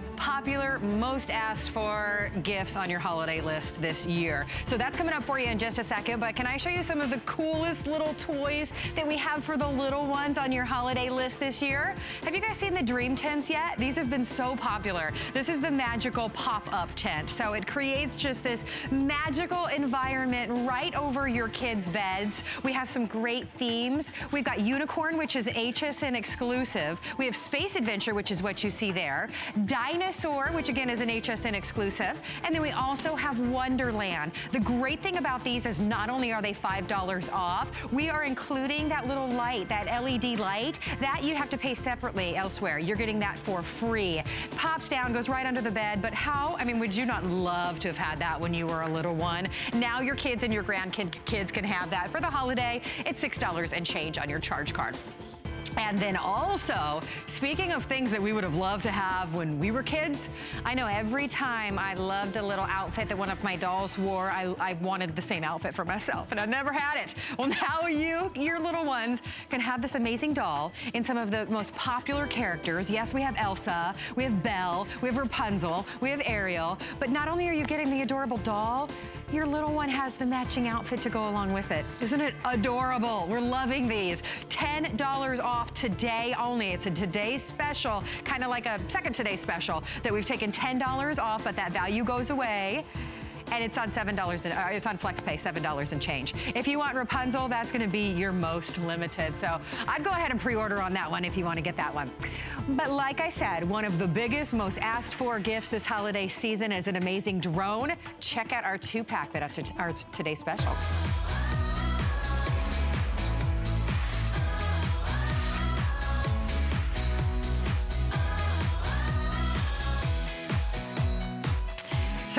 podcast popular, most asked for gifts on your holiday list this year. So that's coming up for you in just a second, but can I show you some of the coolest little toys that we have for the little ones on your holiday list this year? Have you guys seen the dream tents yet? These have been so popular. This is the magical pop-up tent. So it creates just this magical environment right over your kids' beds. We have some great themes. We've got Unicorn, which is HSN exclusive. We have Space Adventure, which is what you see there. Dinosaur, which again is an HSN exclusive. And then we also have Wonderland. The great thing about these is not only are they $5 off, we are including that little light, that LED light, that you'd have to pay separately elsewhere. You're getting that for free. Pops down, goes right under the bed, but how, I mean, would you not love to have had that when you were a little one? Now your kids and your grandkids kids can have that for the holiday. It's $6 and change on your charge card. And then also, speaking of things that we would have loved to have when we were kids, I know every time I loved a little outfit that one of my dolls wore, I, I wanted the same outfit for myself, and I never had it. Well, now you, your little ones, can have this amazing doll in some of the most popular characters. Yes, we have Elsa, we have Belle, we have Rapunzel, we have Ariel, but not only are you getting the adorable doll, your little one has the matching outfit to go along with it. Isn't it adorable? We're loving these. $10 off today only. It's a today special, kind of like a second today special that we've taken $10 off, but that value goes away and it's on $7, and, uh, it's on FlexPay, $7 and change. If you want Rapunzel, that's gonna be your most limited. So I'd go ahead and pre-order on that one if you wanna get that one. But like I said, one of the biggest, most asked for gifts this holiday season is an amazing drone. Check out our two pack that are today's special.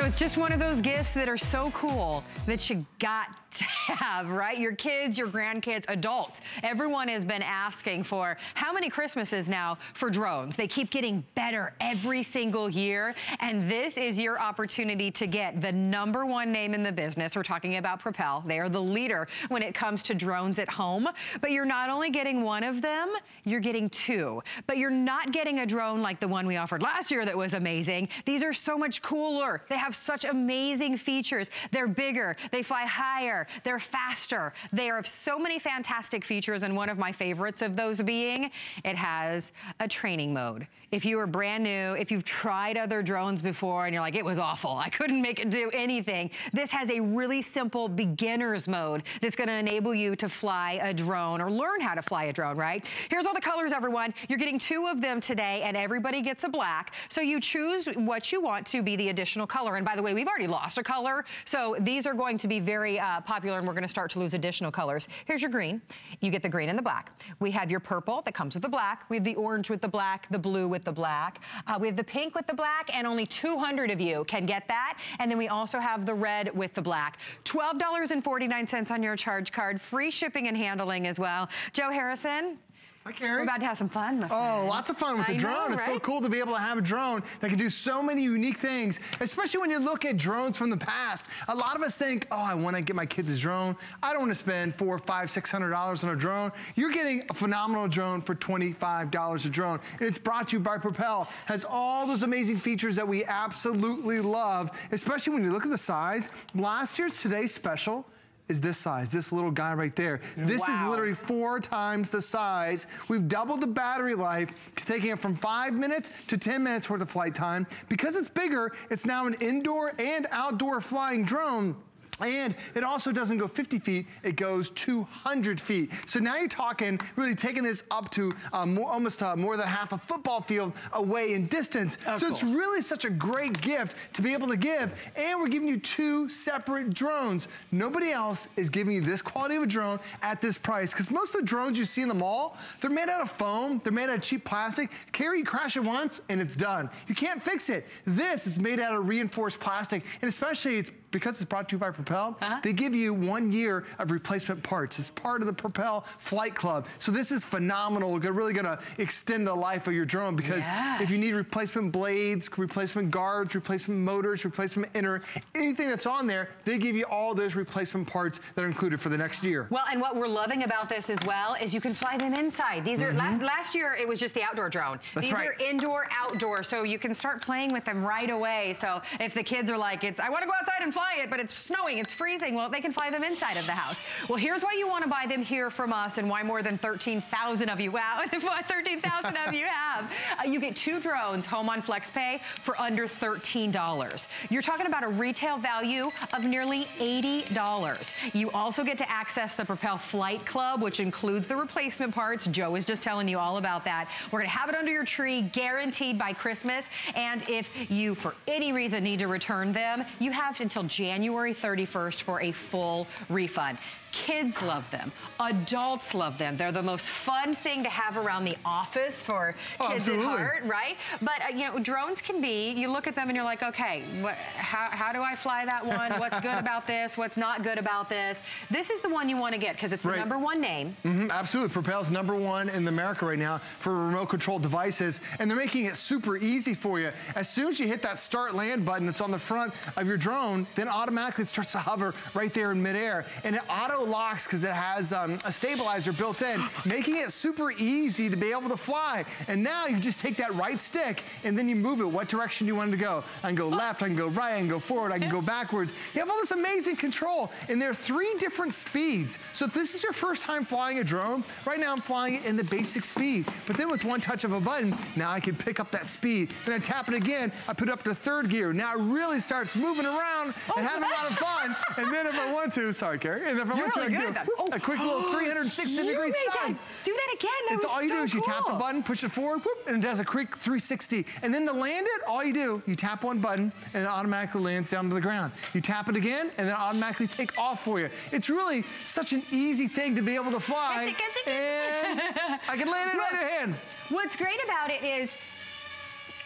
It's just one of those gifts that are so cool that you got have, right? Your kids, your grandkids, adults. Everyone has been asking for how many Christmases now for drones. They keep getting better every single year. And this is your opportunity to get the number one name in the business. We're talking about Propel. They are the leader when it comes to drones at home. But you're not only getting one of them, you're getting two. But you're not getting a drone like the one we offered last year that was amazing. These are so much cooler. They have such amazing features. They're bigger. They fly higher they're faster. They have so many fantastic features, and one of my favorites of those being, it has a training mode. If you are brand new, if you've tried other drones before and you're like, it was awful, I couldn't make it do anything, this has a really simple beginner's mode that's gonna enable you to fly a drone or learn how to fly a drone, right? Here's all the colors, everyone. You're getting two of them today and everybody gets a black. So you choose what you want to be the additional color. And by the way, we've already lost a color. So these are going to be very uh, popular and we're gonna start to lose additional colors. Here's your green. You get the green and the black. We have your purple that comes with the black. We have the orange with the black, the blue with the black. Uh, we have the pink with the black and only 200 of you can get that. And then we also have the red with the black. $12.49 on your charge card. Free shipping and handling as well. Joe Harrison, Hi, Carrie. We're about to have some fun, Oh, lots of fun with I the drone. Know, right? It's so cool to be able to have a drone that can do so many unique things, especially when you look at drones from the past. A lot of us think, oh, I want to get my kids a drone. I don't want to spend four, five, six hundred dollars on a drone. You're getting a phenomenal drone for $25 a drone. And it's brought to you by Propel. Has all those amazing features that we absolutely love, especially when you look at the size. Last year's Today's Special, is this size, this little guy right there. This wow. is literally four times the size. We've doubled the battery life, taking it from five minutes to 10 minutes worth of flight time. Because it's bigger, it's now an indoor and outdoor flying drone and it also doesn't go 50 feet, it goes 200 feet. So now you're talking, really taking this up to uh, more, almost uh, more than half a football field away in distance. Oh, so cool. it's really such a great gift to be able to give. And we're giving you two separate drones. Nobody else is giving you this quality of a drone at this price. Because most of the drones you see in the mall, they're made out of foam, they're made out of cheap plastic. Carrie, you crash it once and it's done. You can't fix it. This is made out of reinforced plastic and especially it's because it's brought to you by Propel, Uh-huh. they give you one year of replacement parts. It's part of the Propel Flight Club. So this is phenomenal. We're really gonna extend the life of your drone because if you need replacement blades, replacement guards, replacement motors, replacement inner, anything that's on there, they give you all those replacement parts that are included for the next year. Well, and what we're loving about this as well is you can fly them inside. These are last, last year it was just the outdoor drone. Mm-hmm. That's These right. are indoor, outdoor, so you can start playing with them right away. So if the kids are like, "It's I want to go outside and fly it, but it's snowing, it's freezing," well, they can fly them inside of the house. Well, here's why you want to buy them here from us, and why more than 13,000 of you, wow, 13,000 of you have. Uh, you get two drones home on FlexPay for under $13. You're talking about a retail value of nearly $80. You also get to access the Propel Flight Club, which includes the replacement parts. Joe is just telling you all about that. We're gonna have it under your tree, guaranteed by Christmas. And if you, for any reason, need to return them, you have until January 31st for a full refund. Kids love them. Adults love them. They're the most fun thing to have around the office for Oh, kids at heart, right? But, uh, you know, drones can be, you look at them and you're like, okay, what, how, how do I fly that one? What's good about this? What's not good about this? This is the one you want to get because it's the number one name. Mhm, absolutely. Propel's number one in America right now for remote control devices, and they're making it super easy for you. As soon as you hit that start land button that's on the front of your drone, then automatically it starts to hover right there in midair. And it auto locks because it has um, a stabilizer built in, making it super easy to be able to fly. And now you just take that right stick and then you move it what direction you want it to go. I can go left, I can go right, I can go forward, I can go backwards. You have all this amazing control. And there are three different speeds. So if this is your first time flying a drone, right now I'm flying it in the basic speed. But then with one touch of a button, now I can pick up that speed. Then I tap it again, I put it up to third gear. Now it really starts moving around and having a lot of fun. And then if I want to, sorry, Carrie, and if I You're want to, really good at that. a quick little 360 You degree stun. Do that again. That It's all you so do is you tap the button, push it forward, whoop, and it does a quick 360. And then to land it, all you do, you tap one button and it automatically lands down to the ground. You tap it again and then automatically take off for you. It's really such an easy thing to be able to fly. Yes, it is. And I can land it right in hand. What's great about it is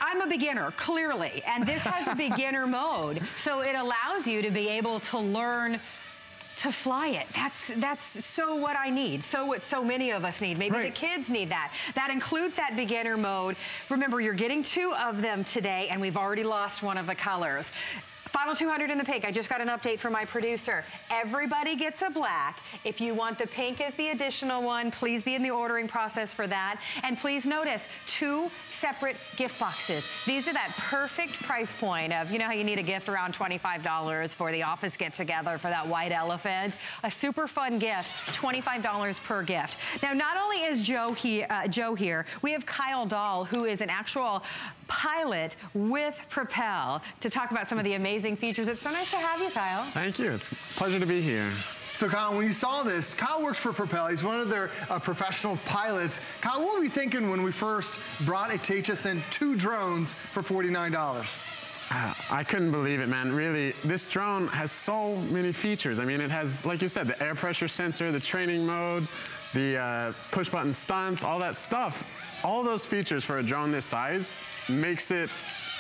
I'm a beginner, clearly, and this has a beginner mode. So it allows you to be able to learn to fly it. That's that's so what I need. So what so many of us need. Maybe Right. the kids need that. That includes that beginner mode. Remember, you're getting two of them today, and we've already lost one of the colors. Final 200 in the pink. I just got an update from my producer. Everybody gets a black. If you want the pink as the additional one, please be in the ordering process for that. And please notice, two separate gift boxes. These are that perfect price point of, you know how you need a gift around $25 for the office get together for that white elephant? A super fun gift, $25 per gift. Now, not only is Joe here, uh, Joe here, we have Kyle Dahl, who is an actual pilot with Propel to talk about some of the amazing features. It's so nice to have you, Kyle. Thank you. It's a pleasure to be here. So Kyle, when you saw this, Kyle works for Propel. He's one of their uh, professional pilots. Kyle, what were you thinking when we first brought HSN two drones for $49? Ah, I couldn't believe it, man. Really, this drone has so many features. I mean, it has, like you said, the air pressure sensor, the training mode, the uh, push button stunts, all that stuff. All those features for a drone this size makes it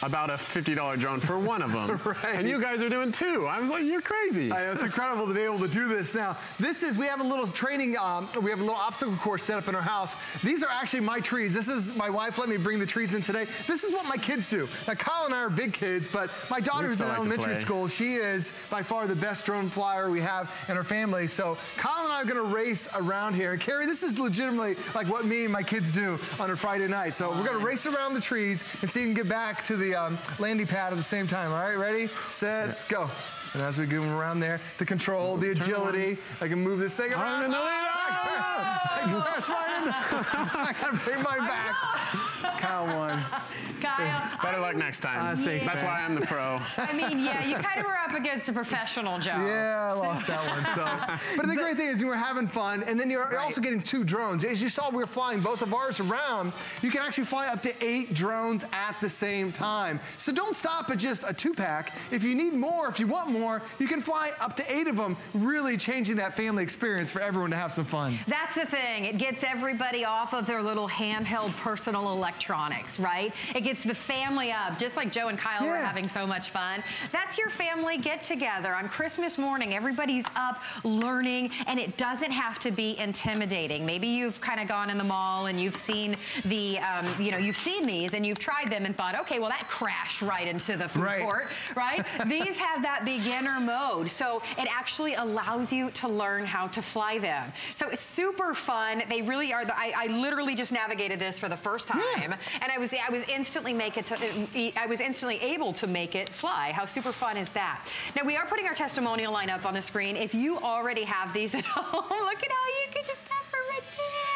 about a $50 drone for one of them. Right. And you guys are doing two. I was like, you're crazy. I know, it's incredible to be able to do this. Now, this is, we have a little training, um, we have a little obstacle course set up in our house. These are actually my trees. This is, my wife let me bring the trees in today. This is what my kids do. Now, Kyle and I are big kids, but my daughter who's in like elementary school, she is by far the best drone flyer we have in our family. So Kyle and I are gonna race around here. And Carrie, this is legitimately like what me and my kids do on a Friday night. So we're gonna race around the trees and see if we can get back to the um, landing pad at the same time. All right, ready, set, go. And as we go around there, the control, the agility, I can move this thing around. in the lead. I can crash mine into, I gotta bring mine back. Kyle won. Kyle, Better luck next time. Uh, thanks, That's man. why I'm the pro. I mean, yeah, you kind of were up against a professional, Joe. Yeah, I lost that one. So, but the great thing is you were having fun, and then you're Right. also getting two drones. As you saw, we were flying both of ours around. You can actually fly up to eight drones at the same time. So don't stop at just a two-pack. If you need more, if you want more, you can fly up to eight of them, really changing that family experience for everyone to have some fun. That's the thing. It gets everybody off of their little handheld personal electronics, right? It gets the family up, just like Joe and Kyle were Yeah. having so much fun. That's your family get together on Christmas morning. Everybody's up learning, and it doesn't have to be intimidating. Maybe you've kind of gone in the mall and you've seen the, um, you know, you've seen these and you've tried them and thought, okay, well, that crashed right into the food Right. court, right? these have that beginner mode. So it actually allows you to learn how to fly them. So it's super fun. They really are. The, I, I literally just navigated this for the first time, and I was I was instantly make it. To, I was instantly able to make it fly. How super fun is that? Now we are putting our testimonial line up on the screen. If you already have these at home, look at how you can just have her right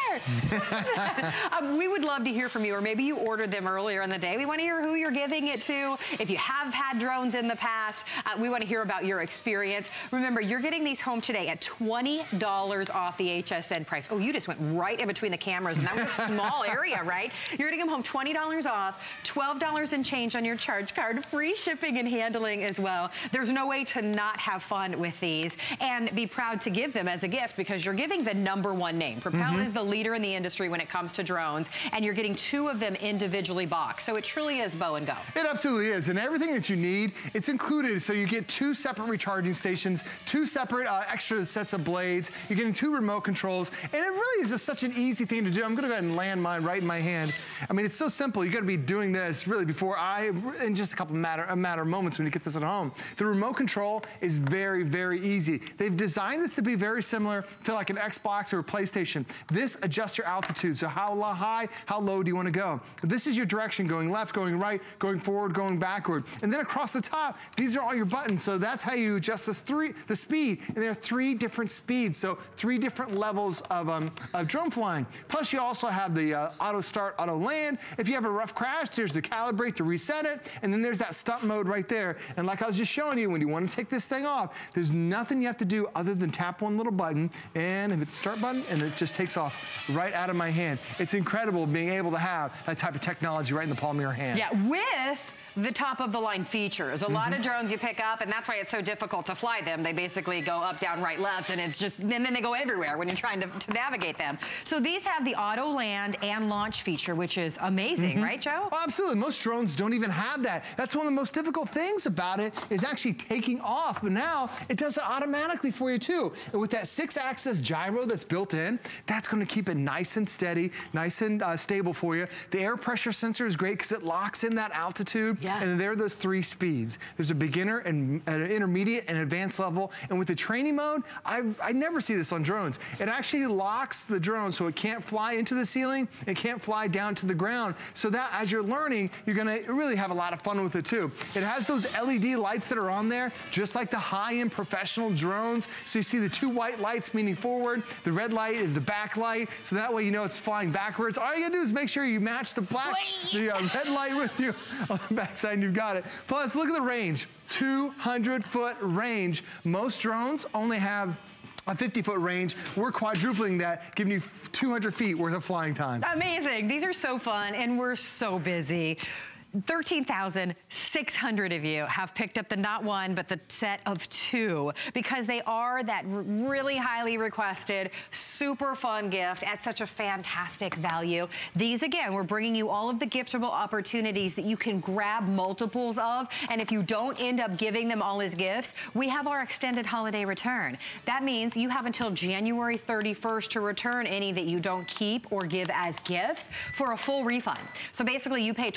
there. um, we would love to hear from you, or maybe you ordered them earlier in the day. We want to hear who you're giving it to. If you have had drones in the past, uh, we want to hear about your experience. Remember, you're getting these home today at $20 off the HSN price. Oh, you just went right in between the cameras, and that was a small area, right? You're getting them home $20 off, $12 in change on your charge card, free shipping and handling as well. There's no way to not have fun with these and be proud to give them as a gift because you're giving the number one name. Propel is the leader in the industry when it comes to drones, and you're getting two of them individually boxed. So it truly is bow and go. It absolutely is. And everything that you need, it's included. So you get two separate recharging stations, two separate uh, extra sets of blades. You're getting two remote controls. And it really is just such an easy thing to do. I'm gonna go ahead and land mine right in my hand. I mean, it's so simple. You gotta be doing this really before I, in just a couple matter, a matter of moments when you get this at home. The remote control is very, very easy. They've designed this to be very similar to like an Xbox or a PlayStation. This adjusts your altitude. So how high, how low do you wanna go? This is your direction, going left, going right, going forward, going backward. And then across the top, these are all your buttons. So that's how you adjust this three, the speed. And there are three different speeds. So three different levels of, um, of drone flying. Plus you also have the uh, auto start, auto land. If you have a rough crash, there's the calibrate to reset it. And then there's that stunt mode right there. And like I was just showing you, when you want to take this thing off, there's nothing you have to do other than tap one little button and hit the start button and it just takes off right out of my hand. It's incredible being able to have that type of technology right in the palm of your hand. Yeah, with the top of the line features. A lot of drones you pick up, and that's why it's so difficult to fly them. They basically go up, down, right, left, and it's just, and then they go everywhere when you're trying to, to navigate them. So these have the auto land and launch feature, which is amazing, right, Joe? Oh, absolutely. Most drones don't even have that. That's one of the most difficult things about it is actually taking off. But now it does it automatically for you too. And with that six-axis gyro that's built in, that's going to keep it nice and steady, nice and uh, stable for you. The air pressure sensor is great because it locks in that altitude. Yeah. And there are those three speeds. There's a beginner and an intermediate and advanced level. And with the training mode, I, I never see this on drones. It actually locks the drone so it can't fly into the ceiling, it can't fly down to the ground. So that as you're learning, you're gonna really have a lot of fun with it too. It has those LED lights that are on there, just like the high-end professional drones. So you see the two white lights meaning forward, the red light is the back light, so that way you know it's flying backwards. All you gotta do is make sure you match the black, the uh, red light with you on the backside and you've got it. Plus, look at the range, 200 foot range. Most drones only have a 50 foot range. We're quadrupling that, giving you 200 feet worth of flying time. Amazing. These are so fun, and we're so busy. 13,600 of you have picked up the not one, but the set of two because they are that really highly requested, super fun gift at such a fantastic value. These, again, we're bringing you all of the giftable opportunities that you can grab multiples of. And if you don't end up giving them all as gifts, we have our extended holiday return. That means you have until January 31st to return any that you don't keep or give as gifts for a full refund. So basically, you pay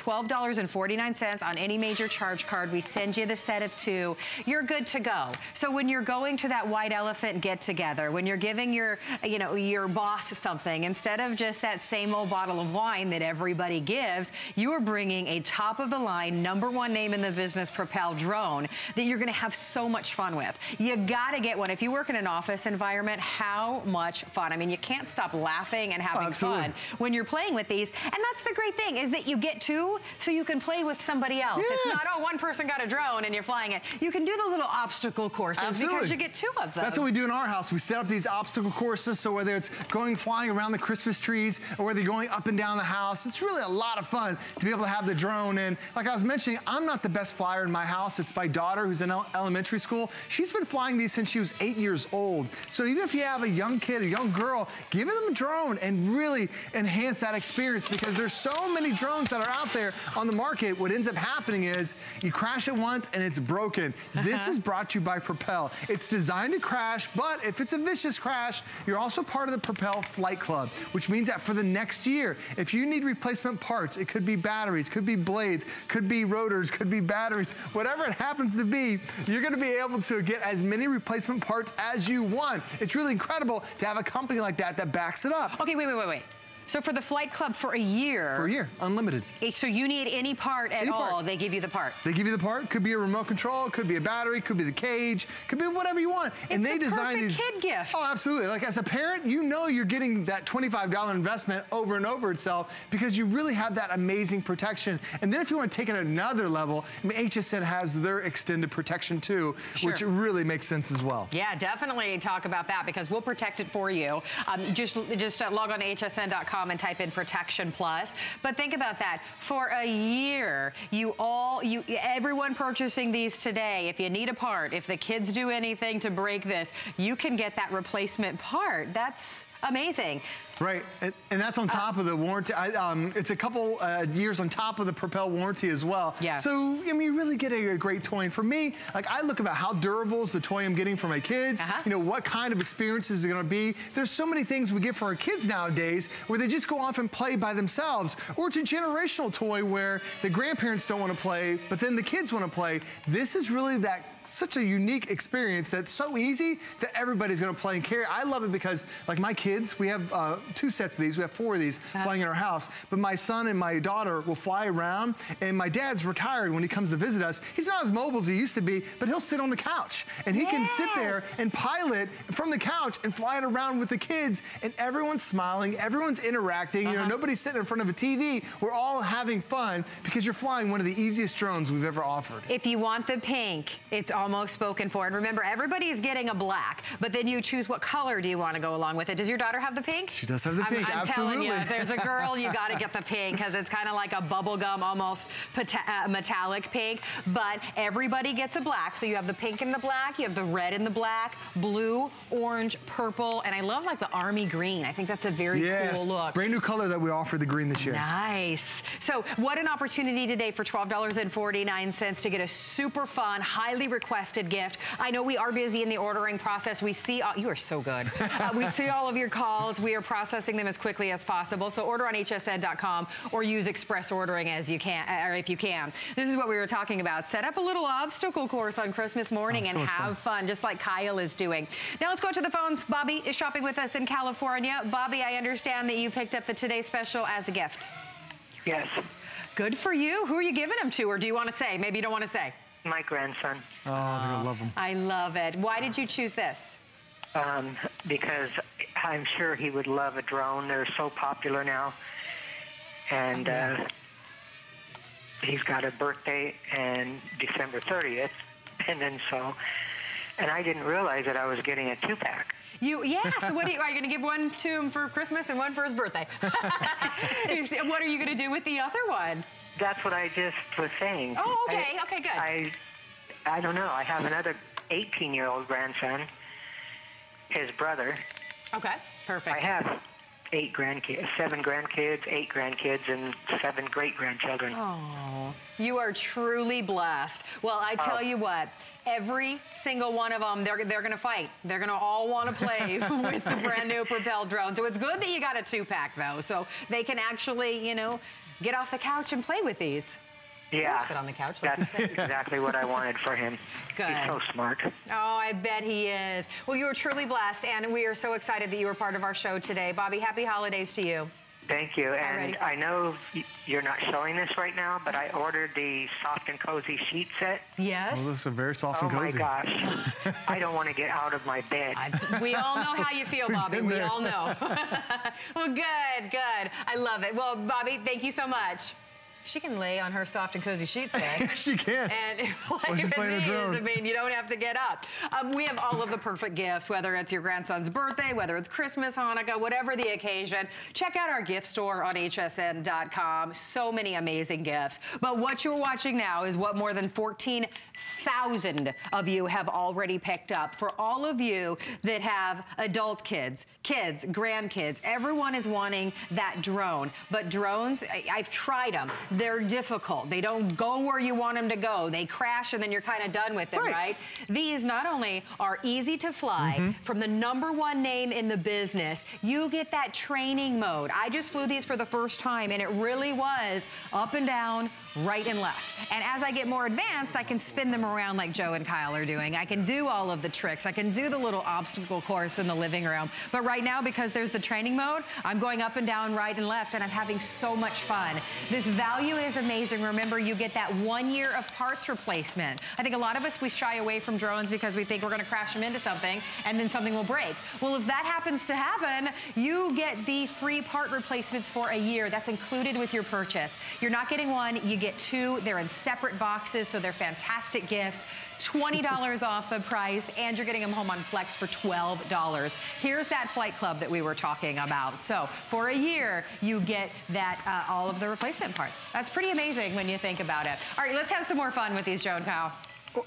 $12.49 on any major charge card. We send you the set of two. You're good to go. So when you're going to that white elephant get together, when you're giving your, you know, your boss something, instead of just that same old bottle of wine that everybody gives, you are bringing a top of the line, number one name in the business, Propel drone that you're going to have so much fun with. You got to get one. If you work in an office environment, how much fun. I mean, you can't stop laughing and having oh, Absolutely. fun when you're playing with these. And that's the great thing is that you get two so you can can play with somebody else. It's Yes. not, oh, one person got a drone and you're flying it. You can do the little obstacle courses Absolutely. because you get two of them. That's what we do in our house. We set up these obstacle courses, so whether it's going flying around the Christmas trees or whether you're going up and down the house, it's really a lot of fun to be able to have the drone. And like I was mentioning, I'm not the best flyer in my house. It's my daughter who's in elementary school. She's been flying these since she was eight years old. So even if you have a young kid, a young girl, give them a drone and really enhance that experience because there's so many drones that are out there on the market. What ends up happening is you crash it once and it's broken. Uh-huh. This is brought to you by Propel. It's designed to crash, but if it's a vicious crash, you're also part of the Propel Flight Club, which means that for the next year, if you need replacement parts, it could be batteries, could be blades, could be rotors, could be batteries, whatever it happens to be, you're gonna be able to get as many replacement parts as you want. It's really incredible to have a company like that that backs it up. Okay, wait, wait, wait, wait. So for the flight club for a year, For a year, unlimited. so you need any part at Any part. all, they give you the part. They give you the part. Could be a remote control. Could be a battery. Could be the cage. Could be whatever you want. and It's they the design these. kid gift. Oh, absolutely. Like as a parent, you know you're getting that $25 investment over and over itself because you really have that amazing protection. And then if you want to take it another level, I mean, HSN has their extended protection too, which really makes sense as well. Yeah, definitely talk about that because we'll protect it for you. Um, just just uh, log on to hsn.com and type in Protection Plus. But think about that. For a year, you all, you everyone purchasing these today, if you need a part, if the kids do anything to break this, you can get that replacement part. That's amazing. Right, and, and that's on top of the warranty. I, um, it's a couple uh, years on top of the Propel warranty as well. Yeah. So I mean, you really get a, a great toy. And for me, like I look about how durable is the toy I'm getting for my kids. Uh-huh. You know, what kind of experiences is it going to be? There's so many things we get for our kids nowadays where they just go off and play by themselves, or it's a generational toy where the grandparents don't want to play, but then the kids want to play. This is really that such a unique experience that's so easy that everybody's gonna play and Carrie. I love it because, like my kids, we have uh, two sets of these. We have four of these flying in our house. But my son and my daughter will fly around, and my dad's retired when he comes to visit us. He's not as mobile as he used to be, but he'll sit on the couch and he can sit there and pilot from the couch and fly it around with the kids, and everyone's smiling, everyone's interacting. You know, nobody's sitting in front of a TV. We're all having fun because you're flying one of the easiest drones we've ever offered. If you want the pink, it's almost spoken for. And remember, everybody's getting a black, but then you choose what color do you want to go along with it. Does your daughter have the pink? She does have the I'm, pink, I'm telling you, if there's a girl, you got to get the pink because it's kind of like a bubblegum, almost uh, metallic pink. But everybody gets a black. So you have the pink and the black, you have the red and the black, blue, orange, purple, and I love like the army green. I think that's a very Yes, cool look. brand new color that we offer the green this year. Nice. So what an opportunity today for $12.49 to get a super fun, highly requested gift. I know we are busy in the ordering process. We see, all, you are so good. Uh, we see all of your calls. We are processing them as quickly as possible. So order on hsn.com or use express ordering as you can, uh, or if you can. This is what we were talking about. Set up a little obstacle course on Christmas morning Oh, and much have fun, just like Kyle is doing. Now let's go to the phones. Bobby is shopping with us in California. Bobby, I understand that you picked up the Today Special as a gift. Yes, Good for you. Who are you giving them to, or do you want to say? Maybe you don't want to say. My grandson. Oh, they're gonna love them. I love it. Why did you choose this? Um, because I'm sure he would love a drone. They're so popular now. And uh, he's got a birthday and December 30th. And then so, and I didn't realize that I was getting a two pack. You, yeah. So what are you, are you going to give one to him for Christmas and one for his birthday? what are you going to do with the other one? That's what I just was saying. Oh, okay, I- okay, good. I, I don't know. I have another 18 year old grandson, his brother. Okay, perfect. I have eight grandkids, seven grandkids, eight grandkids, and seven great grandchildren. Oh, you are truly blessed. Well, I oh. tell Oh. you what, every single one of them, they're, they're going to fight. They're going to all want to play with the brand new Propel drone. So it's good that you got a two pack, though, so they can actually, you know, get off the couch and play with these. yeah, sit on the couch like that's exactly what I wanted for him. Good. He's so smart. Oh, I bet he is. Well, you are truly blessed, and we are so excited that you were part of our show today. Bobby, happy holidays to you. Thank you. Alrighty. And I know you're not showing this right now, but I ordered the soft and cozy sheet set. Yes. Oh, those are very soft Oh and cozy. Oh my cozy. gosh. I don't want to get out of my bed. I- we all know how you feel, Bobby. We there. all know. well, good, good. I love it. Well, Bobby, thank you so much. She can lay on her soft and cozy sheets today. she can. And While like she's with playing a these. I mean, you don't have to get up. Um, we have all of the perfect gifts, whether it's your grandson's birthday, whether it's Christmas, Hanukkah, whatever the occasion. Check out our gift store on hsn.com. So many amazing gifts. But what you're watching now is what more than 14,000 of you have already picked up. For all of you that have adult kids, kids, grandkids, everyone is wanting that drone. But drones, I, I've tried them. They're difficult. They don't go where you want them to go. They crash and then you're kind of done with them, Right. right? These not only are easy to fly mm-hmm. from the number one name in the business, you get that training mode. I just flew these for the first time and it really was up and down, right and left. And as I get more advanced, I can spin them around like Joe and Kyle are doing. I can do all of the tricks. I can do the little obstacle course in the living room. But right now, because there's the training mode, I'm going up and down, right and left, and I'm having so much fun. This value is amazing. Remember, you get that one year of parts replacement. I think a lot of us, we shy away from drones because we think we're gonna crash them into something and then something will break. Well, if that happens to happen, you get the free part replacements for a year. That's included with your purchase. You're not getting one, you get two. They're in separate boxes, so they're fantastic gifts. $20 off the price, and you're getting them home on Flex for $12. Here's that flight club that we were talking about. So for a year, you get that uh, all of the replacement parts. That's pretty amazing when you think about it. All right, let's have some more fun with these, Joe and Kyle.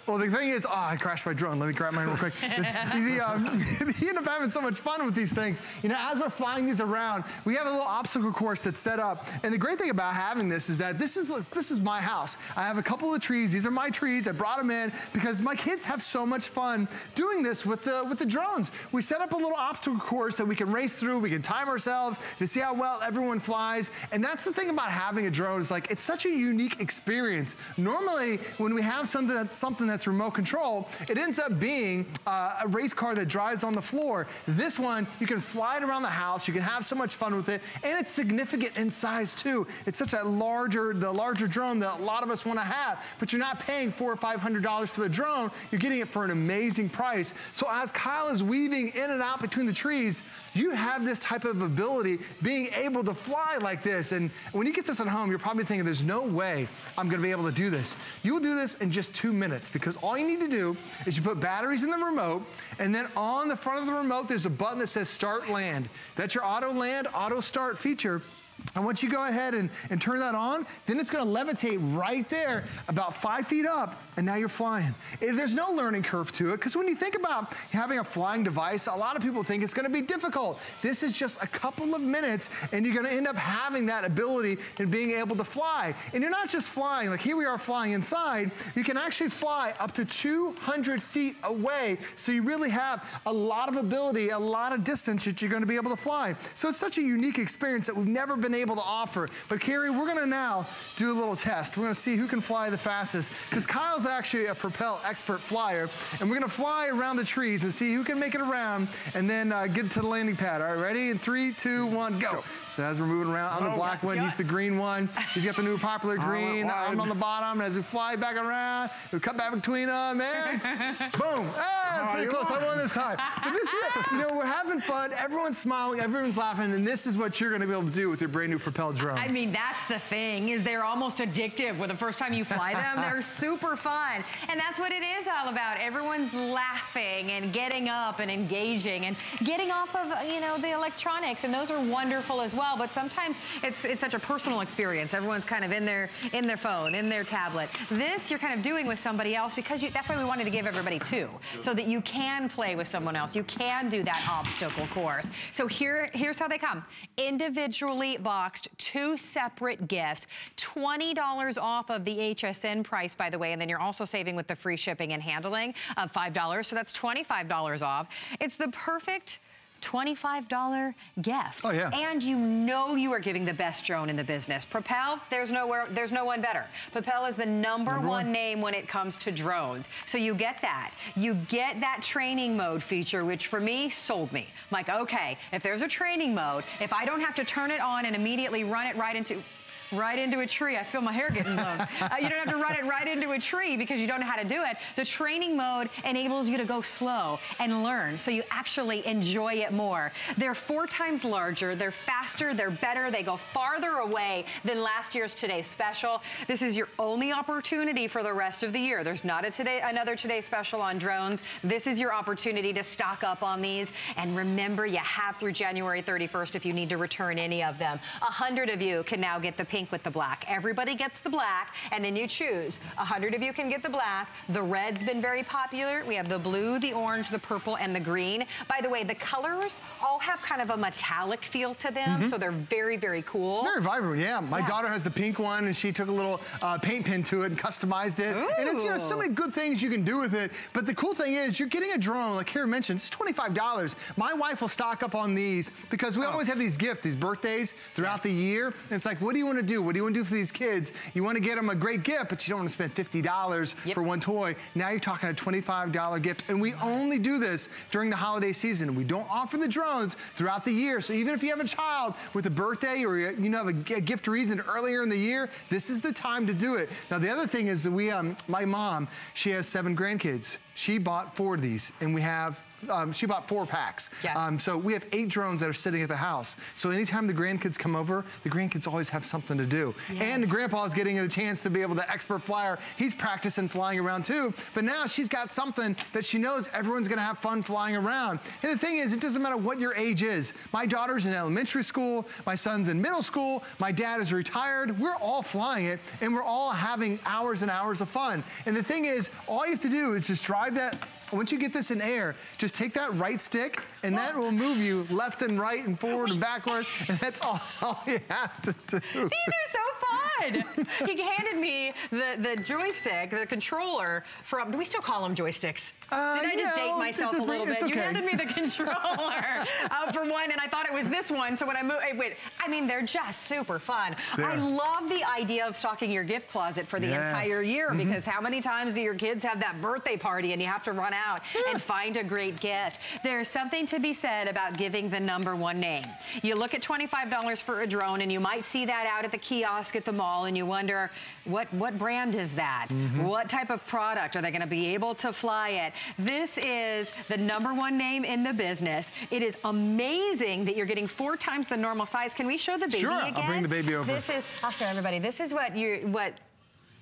Well, the thing is, oh, I crashed my drone. Let me grab mine real quick. the, the, um, you end up having so much fun with these things. You know, as we're flying these around, we have a little obstacle course that's set up. And the great thing about having this is that this is this is my house. I have a couple of trees. These are my trees. I brought them in because my kids have so much fun doing this with the with the drones. We set up a little obstacle course that we can race through. We can time ourselves to see how well everyone flies. And that's the thing about having a drone is like it's such a unique experience. Normally, when we have something that something that's remote control, it ends up being uh, a race car that drives on the floor. This one, you can fly it around the house. You can have so much fun with it, and it's significant in size too. It's such a larger, the larger drone that a lot of us want to have. But you're not paying four or five hundred dollars for the drone. You're getting it for an amazing price. So as Kyle is weaving in and out between the trees, you have this type of ability, being able to fly like this. And when you get this at home, you're probably thinking, "There's no way I'm to be able to do this." You will do this in just two minutes because all you need to do is you put batteries in the remote, and then on the front of the remote, there's a button that says Start Land. That's your auto land, auto start feature. And once you go ahead and, and turn that on, then it's gonna levitate right there, about five feet up, and now you're flying. Eh, There's no learning curve to it, because when you think about having a flying device, a lot of people think it's gonna be difficult. This is just a couple of minutes, and you're gonna end up having that ability and being able to fly. And you're not just flying, like here we are flying inside, you can actually fly up to 200 feet away, so you really have a lot of ability, a lot of distance that you're gonna be able to fly. So it's such a unique experience that we've never been able to offer. But Carrie, we're gonna now do a little test. We're gonna see who can fly the fastest, because Kyle's actually a Propel expert flyer, and we're gonna fly around the trees and see who can make it around, and then uh, get to the landing pad. All right, ready? In three, two, one, go. So as we're moving around, I'm the Oh, black one, he's the green one. He's got the new popular green. I'm on the bottom. And as we fly back around, we cut back between them, and boom. Ah, that's pretty close. I won this time. But this is it. You know, we're having fun. Everyone's smiling. Everyone's laughing. And this is what you're going to be able to do with your brand new Propel drone. I mean, that's the thing, is they're almost addictive. When the first time you fly them, they're super fun. And that's what it is all about. Everyone's laughing and getting up and engaging and getting off of, you know, the electronics. And those are wonderful as well. But sometimes it's, it's such a personal experience. Everyone's kind of in their, in their phone, in their tablet. This you're kind of doing with somebody else because you, that's why we wanted to give everybody two, so that you can play with someone else. You can do that obstacle course. So here, here's how they come. Individually boxed, two separate gifts, $20 off of the HSN price, by the way, and then you're also saving with the free shipping and handling of $5, so that's $25 off. It's the perfect $25 gift. Oh, yeah. And you know you are giving the best drone in the business. Propel, there's nowhere, there's no one better. Propel is the number, Number one one. name when it comes to drones. So you get that. You get that training mode feature, which for me sold me. I'm like, okay, if there's a training mode, if I don't have to turn it on and immediately run it right into right into a tree. I feel my hair getting low. uh, you don't have to run it right into a tree because you don't know how to do it. The training mode enables you to go slow and learn so you actually enjoy it more. They're four times larger, they're faster, they're better, they go farther away than last year's Today Special. This is your only opportunity for the rest of the year. There's not a today another Today Special on drones. This is your opportunity to stock up on these. And remember, you have through January 31st if you need to return any of them. A hundred of you can now get the pink with the black. Everybody gets the black, and then you choose. A hundred of you can get the black. The red's been very popular. We have the blue, the orange, the purple, and the green. By the way, the colors all have kind of a metallic feel to them, mm -hmm. so they're very, very cool. Very vibrant, yeah. My yeah. daughter has the pink one, and she took a little uh, paint pen to it and customized it. Ooh. And it's, you know, so many good things you can do with it. But the cool thing is, you're getting a drone, like Carrie mentioned, it's $25. My wife will stock up on these because we oh. always have these gifts, these birthdays throughout the year. And it's like, what do you want to do? What do you want to do for these kids? You want to get them a great gift, but you don't want to spend $50 yep. for one toy. Now you're talking a $25 gift. And we only do this during the holiday season. We don't offer the drones throughout the year. So even if you have a child with a birthday or you know have a, a gift reason earlier in the year, this is the time to do it. Now the other thing is that we, um, my mom, she has seven grandkids. She bought four of these and we have um, she bought four packs. Yeah. Um, so we have eight drones that are sitting at the house. So anytime the grandkids come over, the grandkids always have something to do. Yeah. And the grandpa's getting a chance to be able to expert flyer. He's practicing flying around too. But now she's got something that she knows everyone's gonna have fun flying around. And the thing is, it doesn't matter what your age is. My daughter's in elementary school, my son's in middle school, my dad is retired. We're all flying it and we're all having hours and hours of fun. And the thing is, all you have to do is just drive that once you get this in air, just take that right stick and that will move you left and right and forward and backward, and that's all, all you have to do. These are so fun. he handed me the, the joystick, the controller from, do we still call them joysticks? Uh, Did I just date myself a, a, little bit? Okay. You handed me the controller uh, for one, and I thought it was this one, so when I moved, wait, I mean, they're just super fun. Yeah. I love the idea of stocking your gift closet for the yes. entire year, mm -hmm. because how many times do your kids have that birthday party and you have to run out yeah. and find a great gift? There's something to be said about giving the number one name. You look at $25 for a drone, and you might see that out at the kiosk at the mall, and you wonder, what, what brand is that? Mm -hmm. What type of product? Are they gonna be able to fly it? This is the number one name in the business. It is amazing that you're getting four times the normal size. Can we show the baby sure, again? I'll bring the baby over. This is, I'll show everybody. This is what you what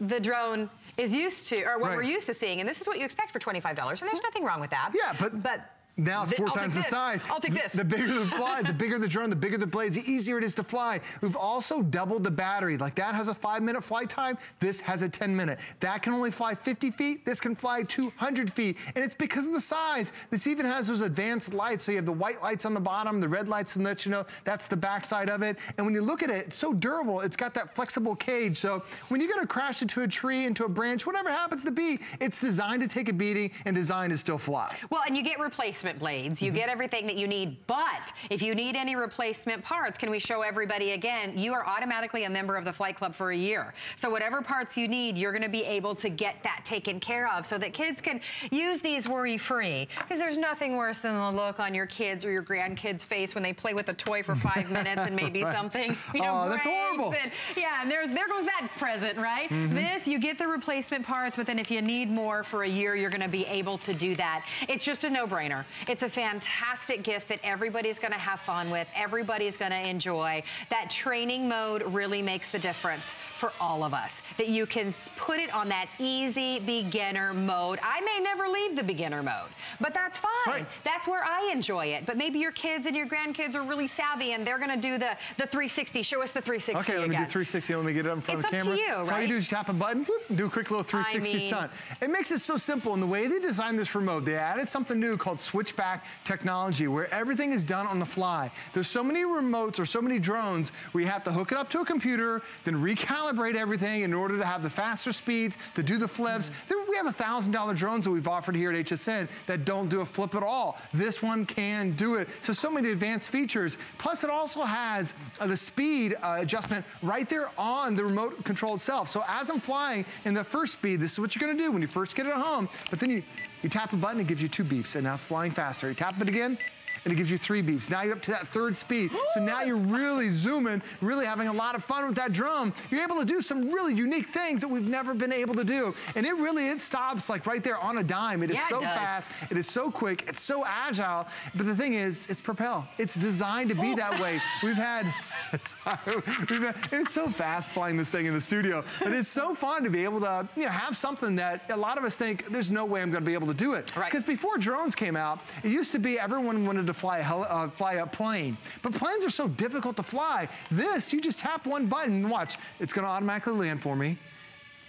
the drone is used to, or what right. we're used to seeing, and this is what you expect for $25, and there's nothing wrong with that. Yeah, but... But now it's 4 I'll times the size. I'll take this. The, the bigger the fly, the bigger the drone, the bigger the blades, the easier it is to fly. We've also doubled the battery. Like that has a five minute flight time. This has a 10 minute. That can only fly 50 feet. This can fly 200 feet. And it's because of the size. This even has those advanced lights. So you have the white lights on the bottom, the red lights to let you know that's the backside of it. And when you look at it, it's so durable. It's got that flexible cage. So when you're gonna crash into a tree, into a branch, whatever happens to be, it's designed to take a beating and designed to still fly. Well, and you get replacement blades. You mm -hmm. get everything that you need. But if you need any replacement parts, can we show everybody again, you are automatically a member of the Flight Club for a year. So whatever parts you need, you're gonna be able to get that taken care of so that kids can use these worry-free. Because there's nothing worse than the look on your kids or your grandkids' face when they play with a toy for five minutes and maybe right. something, you know, oh, that's horrible. And, yeah, and there's, there goes that present, right? Mm -hmm. This, you get the replacement parts, but then if you need more for a year, you're gonna be able to do that. It's just a no-brainer. It's a fantastic gift that everybody's gonna have fun with, everybody's gonna enjoy. That training mode really makes the difference for all of us. That you can put it on that easy beginner mode. I may never leave the beginner mode, but that's fine. Right. That's where I enjoy it. But maybe your kids and your grandkids are really savvy and they're gonna do the, the 360. Show us the 360 Okay, let me again. do 360. Let me get it up in front it's of the camera. It's up to you, so right? all you do is tap a button, whoop, do a quick little 360 I mean, stunt. It makes it so simple. And the way they designed this remote, they added something new called switchback technology where everything is done on the fly. There's so many remotes or so many drones where you have to hook it up to a computer, then recalibrate everything in order to have the faster speeds, to do the flips. Mm -hmm. We have $1,000 drones that we've offered here at HSN that don't do a flip at all. This one can do it. So, so many advanced features. Plus, it also has uh, the speed uh, adjustment right there on the remote control itself. So as I'm flying in the first speed, this is what you're gonna do when you first get it home, but then you, you tap a button, it gives you two beeps, and now it's flying faster. You tap it again, and it gives you three beeps. Now you're up to that third speed. So now you're really zooming, really having a lot of fun with that drum. You're able to do some really unique things that we've never been able to do. And it really, it stops like right there on a dime. It is Yeah, it so does. fast, it is so quick, it's so agile. But the thing is, it's Propel. It's designed to be that way. We've had, sorry, we've had, it's so fast flying this thing in the studio, but it's so fun to be able to, you know, have something that a lot of us think there's no way I'm going to be able to do it. Right. Because before drones came out, it used to be everyone wanted to fly a, uh, fly a plane, but planes are so difficult to fly. This, you just tap one button and watch, it's to automatically land for me.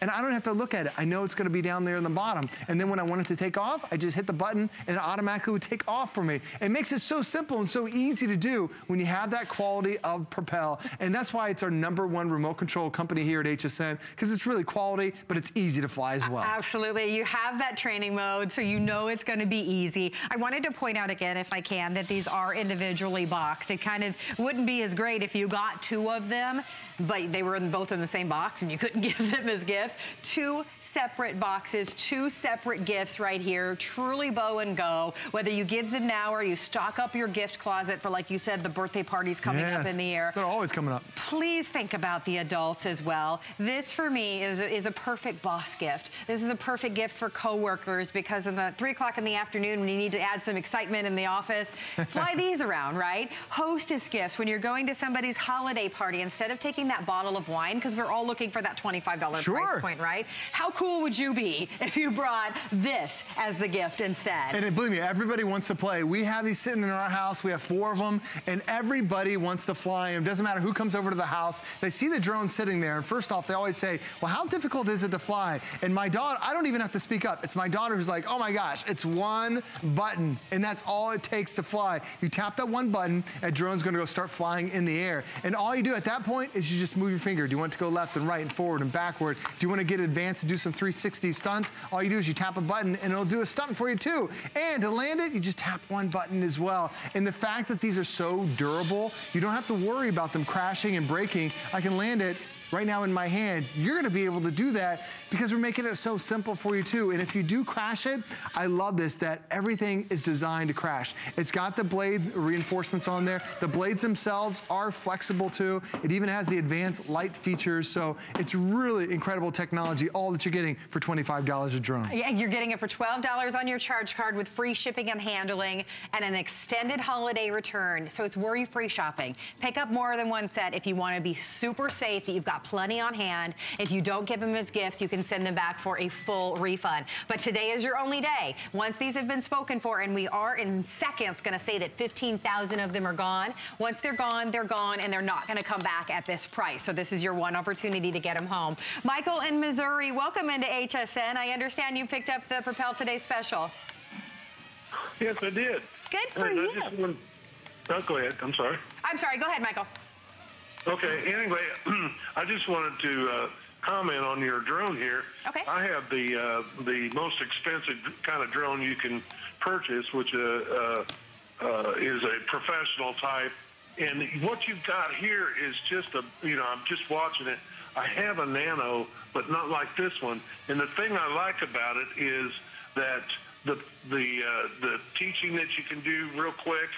And I don't have to look at it. I know it's gonna be down there in the bottom. And then when I want it to take off, I just hit the button and it automatically would take off for me. It makes it so simple and so easy to do when you have that quality of Propel. And that's why it's our number one remote control company here at HSN, because it's really quality, but it's easy to fly as well. Absolutely. You have that training mode, so you know it's going to be easy. I wanted to point out again, if I can, that these are individually boxed. It kind of wouldn't be as great if you got two of them, but they were in, both in the same box and you couldn't give them as gifts. Two separate boxes, two separate gifts right here. Truly bow and go. Whether you give them now or you stock up your gift closet for, like you said, the birthday parties coming up in the air They're always coming up. please think about the adults as well. This for me is, is a perfect boss gift. This is a perfect gift for coworkers because in the three o'clock in the afternoon when you need to add some excitement in the office, fly these around, right? Hostess gifts when you're going to somebody's holiday party instead of taking that bottle of wine because we're all looking for that $25 Sure. price point, right? How cool would you be if you brought this as the gift instead? And believe me, everybody wants to play. We have these sitting in our house. We have four of them, and everybody wants to fly them. Doesn't matter who comes over to the house. They see the drone sitting there, and first off, they always say, well, how difficult is it to fly? And my daughter, I don't even have to speak up. It's my daughter who's like, oh my gosh, it's one button, and that's all it takes to fly. You tap that one button, and drone's gonna go start flying in the air. And all you do at that point is you just move your finger. Do you want it to go left and right and forward and backward? Do you want to get advanced and do some 360 stunts? All you do is you tap a button and it'll do a stunt for you too. And to land it, you just tap one button as well. And the fact that these are so durable, you don't have to worry about them crashing and breaking. I can land it right now in my hand. You're gonna be able to do that because we're making it so simple for you too. And if you do crash it, I love this, that everything is designed to crash. It's got the blades reinforcements on there. The blades themselves are flexible too. It even has the advanced light features. So it's really incredible technology, all that you're getting for $25 a drone. Yeah, you're getting it for $12 on your charge card with free shipping and handling and an extended holiday return. So it's worry-free shopping. Pick up more than one set if you want to be super safe that you've got plenty on hand. If you don't give them as gifts, you can send them back for a full refund. But today is your only day. Once these have been spoken for, and we are in seconds going to say that 15,000 of them are gone. Once they're gone, they're gone, and they're not going to come back at this price. So this is your one opportunity to get them home. Michael in Missouri, welcome into HSN. I understand you picked up the Propel Today special. Yes, I did. Good for and you. I just want, oh, go ahead. I'm sorry. I'm sorry, go ahead, Michael. Okay. Anyway, I just wanted to uh, comment on your drone here. Okay. I have the uh, the most expensive kind of drone you can purchase, which uh, uh, uh, is a professional type. And what you've got here is just a, you know, I'm just watching it. I have a Nano, but not like this one. And the thing I like about it is that the the uh, the teaching that you can do real quick.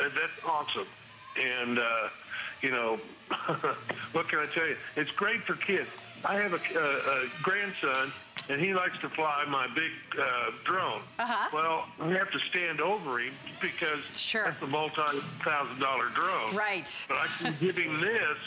uh, That's awesome. And uh, you know, what can I tell you? It's great for kids. I have a, a, a grandson, and he likes to fly my big uh, drone. Uh-huh. Well, we have to stand over him because Sure. that's a multi-thousand dollar drone. Right. But I can give him this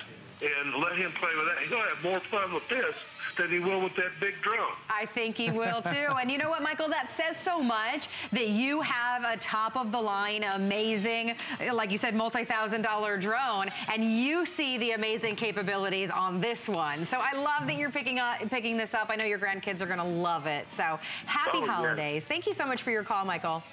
and let him play with that. He'll have more fun with this than he will with that big drone. I think he will too. and you know what, Michael? That says so much that you have a top of the line, amazing, like you said, multi thousand dollar drone, and you see the amazing capabilities on this one. So I love that you're picking up, picking this up. I know your grandkids are going to love it. So happy Oh, yeah. holidays. Thank you so much for your call, Michael.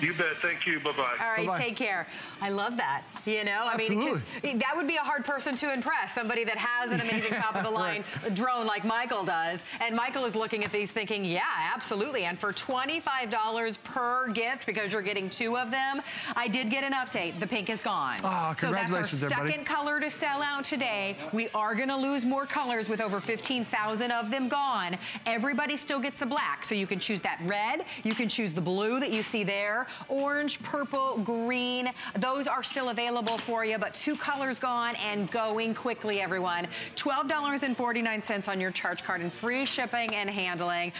You bet. Thank you. Bye-bye. All right, Bye-bye. take care. I love that. You know, I mean, 'cause eh, that would be a hard person to impress. Somebody that has an amazing top of the line drone like Michael does. And Michael is looking at these thinking, yeah, absolutely. And for $25 per gift, because you're getting two of them, I did get an update. The pink is gone. Oh, so that's congratulations, our everybody. second color to sell out today. We are going to lose more colors with over 15,000 of them gone. Everybody still gets a black. So you can choose that red. You can choose the blue that you see there. Orange, purple, green. Those are still available for you, but two colors gone and going quickly, everyone. $12.49 on your charge card and free shipping and handling.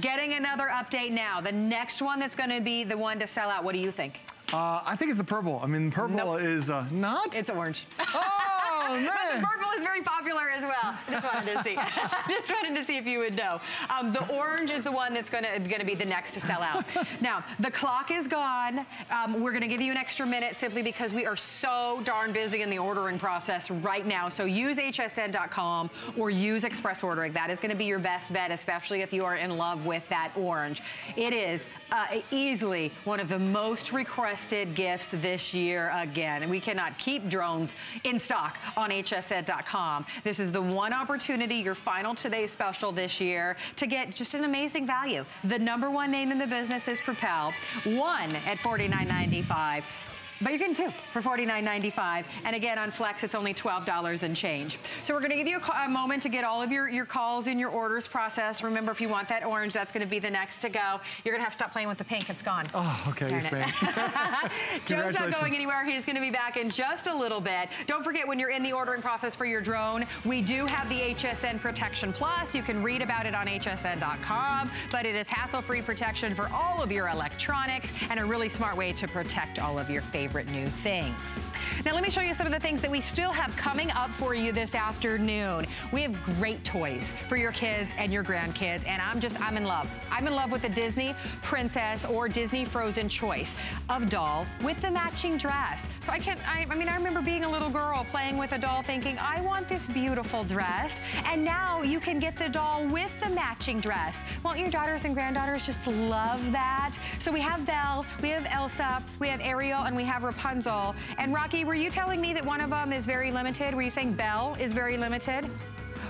Getting another update now. The next one that's gonna be the one to sell out, what do you think? Uh, I think it's the purple. I mean, purple nope. is uh, not? It's orange. Oh, man. the purple is very popular as well. Just wanted to see. Just wanted to see if you would know. Um, the orange is the one that's gonna, gonna be the next to sell out. now, the clock is gone. Um, we're gonna give you an extra minute simply because we are so darn busy in the ordering process right now. So use hsn.com or use express ordering. That is gonna be your best bet, especially if you are in love with that orange. It is uh, easily one of the most requested gifts this year again. And we cannot keep drones in stock on hsn.com. This is the one opportunity, your final today special this year, to get just an amazing value. The number one name in the business is Propel. One at $49.95. But you're getting two for $49.95. And again, on Flex, it's only $12 and change. So we're going to give you a, a, moment to get all of your, your calls and your orders processed. Remember, if you want that orange, that's going to be the next to go. You're going to have to stop playing with the pink. It's gone. Oh, okay. Yes, ma'am. Joe's not going anywhere. He's going to be back in just a little bit. Don't forget, when you're in the ordering process for your drone, we do have the HSN Protection Plus. You can read about it on hsn.com, but it is hassle-free protection for all of your electronics and a really smart way to protect all of your favorites favorite new things. Now let me show you some of the things that we still have coming up for you this afternoon. We have great toys for your kids and your grandkids, and I'm just, I'm in love. I'm in love with the Disney Princess or Disney Frozen choice of doll with the matching dress. So I can't, I, I mean, I remember being a little girl playing with a doll thinking, I want this beautiful dress. And now you can get the doll with the matching dress. Won't your daughters and granddaughters just love that? So we have Belle, we have Elsa, we have Ariel, and we have have Rapunzel. And Rocky, were you telling me that one of them is very limited? Were you saying Belle is very limited?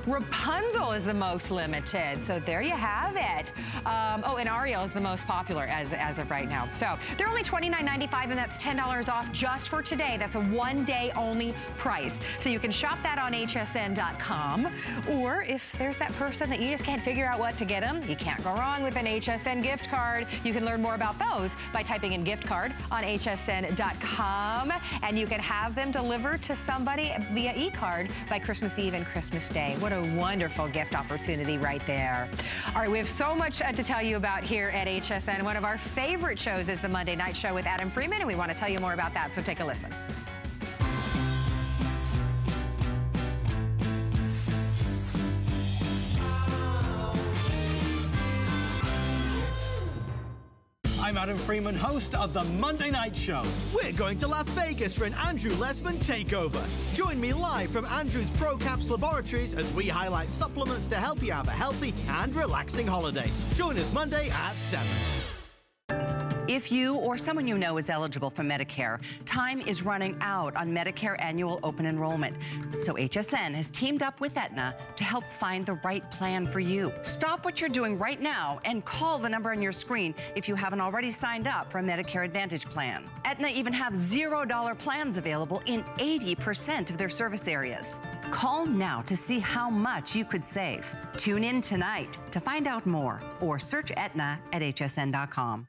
Rapunzel is the most limited. So there you have it. Um, oh, and Ariel is the most popular as, as of right now. So they're only $29.95 and that's $10 off just for today. That's a one day only price. So you can shop that on hsn.com. Or if there's that person that you just can't figure out what to get them, you can't go wrong with an HSN gift card. You can learn more about those by typing in gift card on hsn.com. And you can have them delivered to somebody via e-card by Christmas Eve and Christmas Day. What a a wonderful gift opportunity right there. All right, we have so much uh, to tell you about here at HSN. One of our favorite shows is the Monday Night Show with Adam Freeman, and we want to tell you more about that, so take a listen. I'm Adam Freeman, host of The Monday Night Show. We're going to Las Vegas for an Andrew Lessman takeover. Join me live from Andrew's ProCaps Laboratories as we highlight supplements to help you have a healthy and relaxing holiday. Join us Monday at 7. If you or someone you know is eligible for Medicare, time is running out on Medicare annual open enrollment. So HSN has teamed up with Aetna to help find the right plan for you. Stop what you're doing right now and call the number on your screen if you haven't already signed up for a Medicare Advantage plan. Aetna even have $0 plans available in 80% of their service areas. Call now to see how much you could save. Tune in tonight to find out more or search Aetna at hsn.com.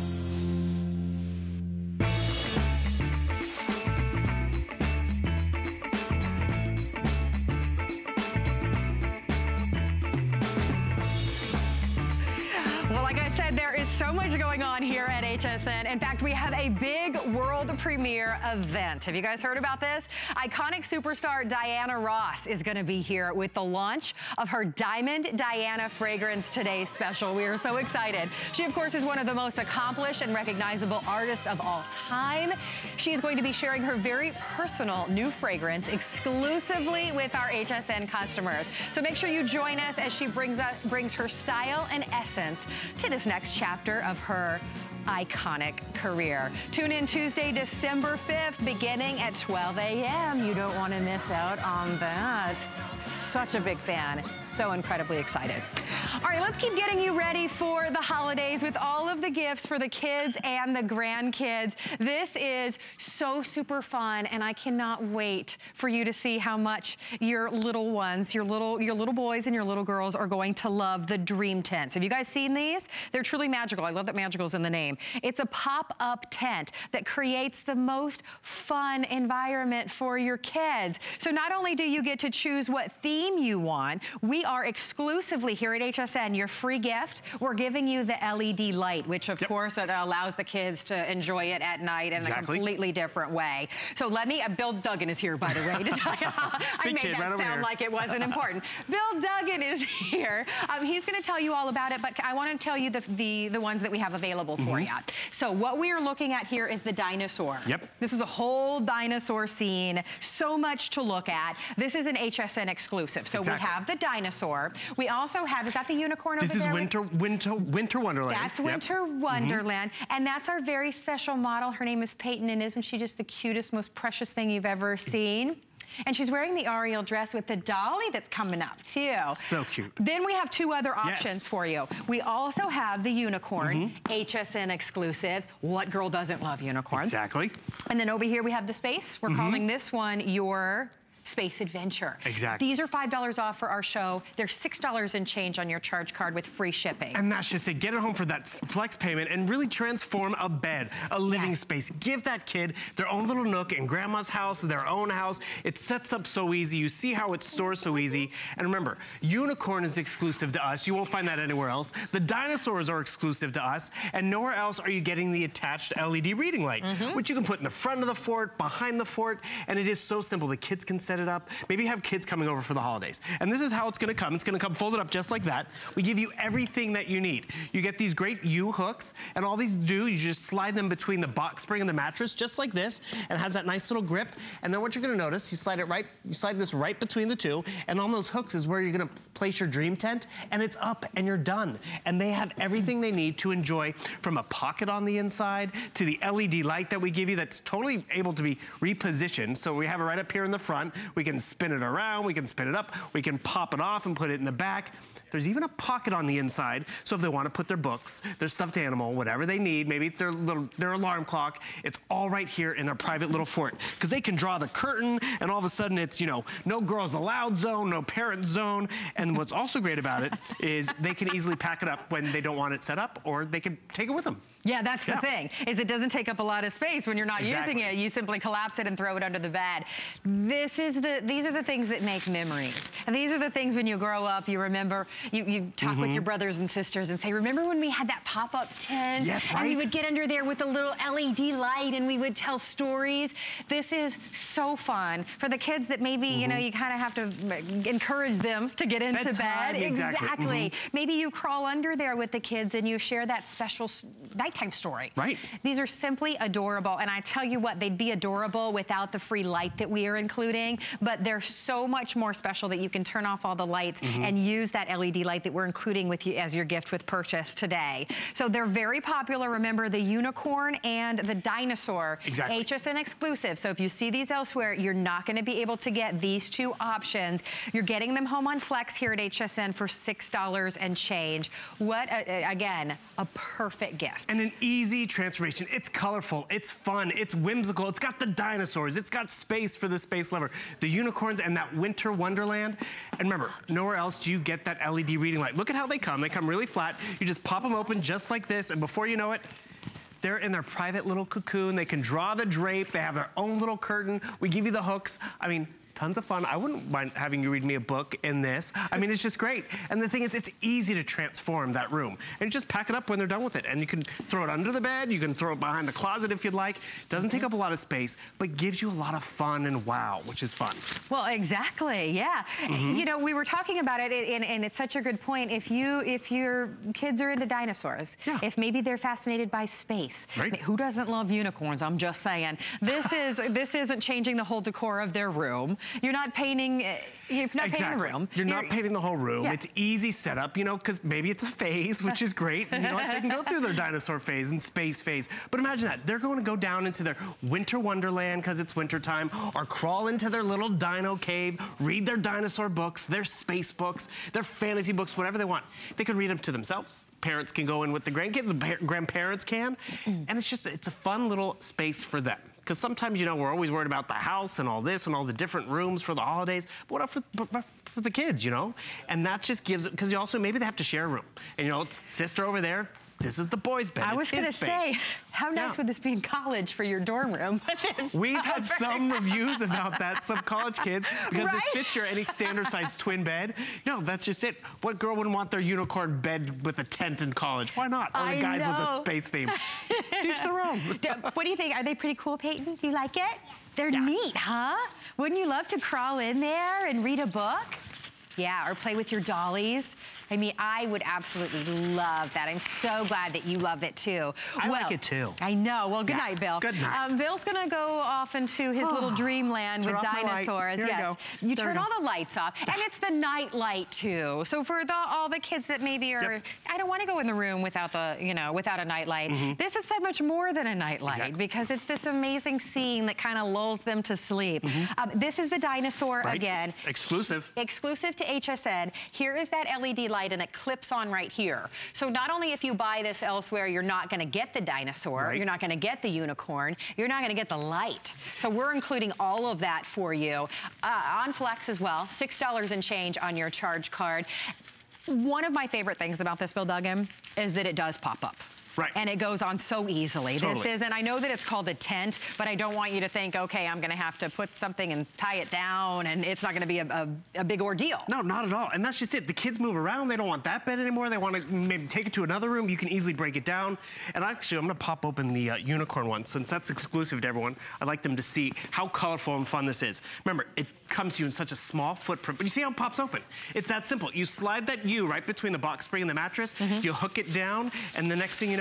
HSN. In fact, we have a big premiere event. Have you guys heard about this? Iconic superstar Diana Ross is going to be here with the launch of her Diamond Diana fragrance today special. We are so excited. She, of course, is one of the most accomplished and recognizable artists of all time. She is going to be sharing her very personal new fragrance exclusively with our HSN customers. So make sure you join us as she brings, up, brings her style and essence to this next chapter of her iconic career. Tune in Tuesday, December 5th, beginning at 12 a.m. You don't want to miss out on that. Such a big fan. So incredibly excited. All right, let's keep getting you ready for the holidays with all of the gifts for the kids and the grandkids. This is so super fun, and I cannot wait for you to see how much your little ones, your little, your little boys and your little girls are going to love the Dream Tents. Have you guys seen these? They're truly magical. I love that magical is in the name. It's a pop-up tent that creates the most fun environment for your kids. So not only do you get to choose what theme you want, we are exclusively here at HSN, your free gift. We're giving you the LED light, which of yep. course it allows the kids to enjoy it at night in exactly. a completely different way. So let me, uh, Bill Duggan is here, by the way. I made that right sound like it wasn't important. Bill Duggan is here. Um, he's gonna tell you all about it, but I wanna tell you the, the, the ones that we have available for mm -hmm. you. So what we are looking at here is the dinosaur. Yep. This is a whole dinosaur scene. So much to look at. This is an HSN exclusive. So exactly. we have the dinosaur. We also have, is that the unicorn this over there? This is Winter, Winter, Winter Wonderland. That's Winter yep. Mm-hmm. Wonderland. Mm -hmm. And that's our very special model. Her name is Peyton, and isn't she just the cutest, most precious thing you've ever seen? And she's wearing the Ariel dress with the dolly that's coming up too. So cute. Then we have two other options yes. for you. We also have the unicorn, mm -hmm. HSN exclusive. What girl doesn't love unicorns? Exactly. And then over here we have the space. We're mm -hmm. calling this one your Space Adventure. Exactly. These are $5 off for our show. They're $6 and change on your charge card with free shipping. And that's just it. Get it home for that flex payment and really transform a bed, a living yes. space. Give that kid their own little nook in grandma's house, their own house. It sets up so easy. You see how it stores so easy. And remember, unicorn is exclusive to us. You won't find that anywhere else. The dinosaurs are exclusive to us. And nowhere else are you getting the attached LED reading light, mm -hmm. which you can put in the front of the fort, behind the fort. And it is so simple. The kids can set it up. Maybe you have kids coming over for the holidays. And this is how it's gonna come. It's gonna come folded up just like that. We give you everything that you need. You get these great U-hooks, and all these do, you just slide them between the box spring and the mattress, just like this, and has that nice little grip. And then what you're gonna notice, you slide it right, you slide this right between the two, and on those hooks is where you're gonna place your dream tent, and it's up and you're done. And they have everything they need to enjoy from a pocket on the inside to the LED light that we give you that's totally able to be repositioned. So we have it right up here in the front. We can spin it around, we can spin it up, we can pop it off and put it in the back. There's even a pocket on the inside, so if they want to put their books, their stuffed animal, whatever they need, maybe it's their little their alarm clock, it's all right here in their private little fort. Because they can draw the curtain, and all of a sudden it's, you know, no girls allowed zone, no parent zone. And what's also great about it is they can easily pack it up when they don't want it set up, or they can take it with them. Yeah, that's the yeah. thing, is it doesn't take up a lot of space when you're not exactly. using it. You simply collapse it and throw it under the bed. This is the, these are the things that make memories. And these are the things when you grow up, you remember, you, you talk mm -hmm. with your mm-hmm. brothers and sisters and say, remember when we had that pop-up tent? Yes, right. And we would get under there with the little LED light and we would tell stories. This is so fun. For the kids that maybe, mm -hmm. you know, mm-hmm. you kind of have to encourage them to get into Bedtime, bed. Exactly. exactly. Mm -hmm. Maybe you crawl under there with the kids and you share that special night nighttime story. Right. These are simply adorable. And I tell you what, they'd be adorable without the free light that we are including, but they're so much more special that you can turn off all the lights mm -hmm. and use that LED light that we're including with you as your gift with purchase today. So they're very popular. Remember the unicorn and the dinosaur. Exactly. HSN exclusive. So if you see these elsewhere, you're not gonna be able to get these two options. You're getting them home on Flex here at HSN for $6 and change. What, a, again, a perfect gift. And an easy transformation. It's colorful, it's fun, it's whimsical, it's got the dinosaurs, it's got space for the space lover, the unicorns and that winter wonderland. And remember, nowhere else do you get that LED reading light. Look at how they come. They come really flat. You just pop them open just like this, and before you know it, they're in their private little cocoon. They can draw the drape. They have their own little curtain. We give you the hooks. I mean, tons of fun. I wouldn't mind having you read me a book in this. I mean, it's just great. And the thing is, it's easy to transform that room. And just pack it up when they're done with it. And you can throw it under the bed. You can throw it behind the closet if you'd like. Doesn't take up a lot of space, but gives you a lot of fun and wow, which is fun. Well, exactly, yeah. Mm -hmm. You know, we were talking about it, and, and, it's such a good point. If you, if your kids are into dinosaurs, yeah. if maybe they're fascinated by space, right. Who doesn't love unicorns? I'm just saying. This is this isn't changing the whole decor of their room. You're not painting, uh, you're not exactly. painting the room. You're, not painting the whole room. Yeah. It's easy setup, you know, because maybe it's a phase, which is great. You know? They can go through their dinosaur phase and space phase. But imagine that. They're going to go down into their winter wonderland because it's winter time, or crawl into their little dino cave, read their dinosaur books, their space books, their fantasy books, whatever they want. They could read them to themselves. Parents can go in with the grandkids, grandparents can. And it's just, it's a fun little space for them. Because sometimes, you know, we're always worried about the house and all this and all the different rooms for the holidays. But what up for, but for the kids, you know? And that just gives, because you also, maybe they have to share a room. And, you know, sister over there, this is the boys' bed. I was gonna say, how nice Yeah. would this be in college for your dorm room? We've is had some reviews about that, some college kids, because this fits your any standard sized twin bed. No, that's just it. What girl wouldn't want their unicorn bed with a tent in college? Why not? Or the guys with a space theme. Teach their own. What do you think? Are they pretty cool, Peyton? Do you like it? They're neat, huh? Wouldn't you love to crawl in there and read a book? Yeah, or play with your dollies. I mean, I would absolutely love that. I'm so glad that you love it too. I like it too. I know. Well, good Yeah, night, Bill. good night. Um, Bill's gonna go off into his little dreamland with off my light. dinosaurs. Yes. go. You turn all the lights off, and it's the night light too. So for the, all the kids that maybe are, Yep. I don't want to go in the room without the, you know, without a night light. This is so much more than a night light Exactly. because it's this amazing scene that kind of lulls them to sleep. Um, this is the dinosaur Right? again. Exclusive. Exclusive to HSN, here is that LED light and it clips on right here. So not only if you buy this elsewhere, you're not gonna get the dinosaur, Right. you're not gonna get the unicorn, you're not gonna get the light. So we're including all of that for you. Uh, on Flex as well, $6 and change on your charge card. One of my favorite things about this Bill Duggan is that it does pop up. Right. And it goes on so easily. This is, and I know that it's called a tent, but I don't want you to think, okay, I'm gonna have to put something and tie it down and it's not gonna be a, a, a big ordeal. No, not at all. And that's just it. The kids move around. They don't want that bed anymore. They want to maybe take it to another room. You can easily break it down. And actually, I'm going to pop open the uh, unicorn one. Since that's exclusive to everyone, I'd like them to see how colorful and fun this is. Remember, it comes to you in such a small footprint, but you see how it pops open. It's that simple. You slide that U right between the box spring and the mattress. You hook it down, and the next thing you know,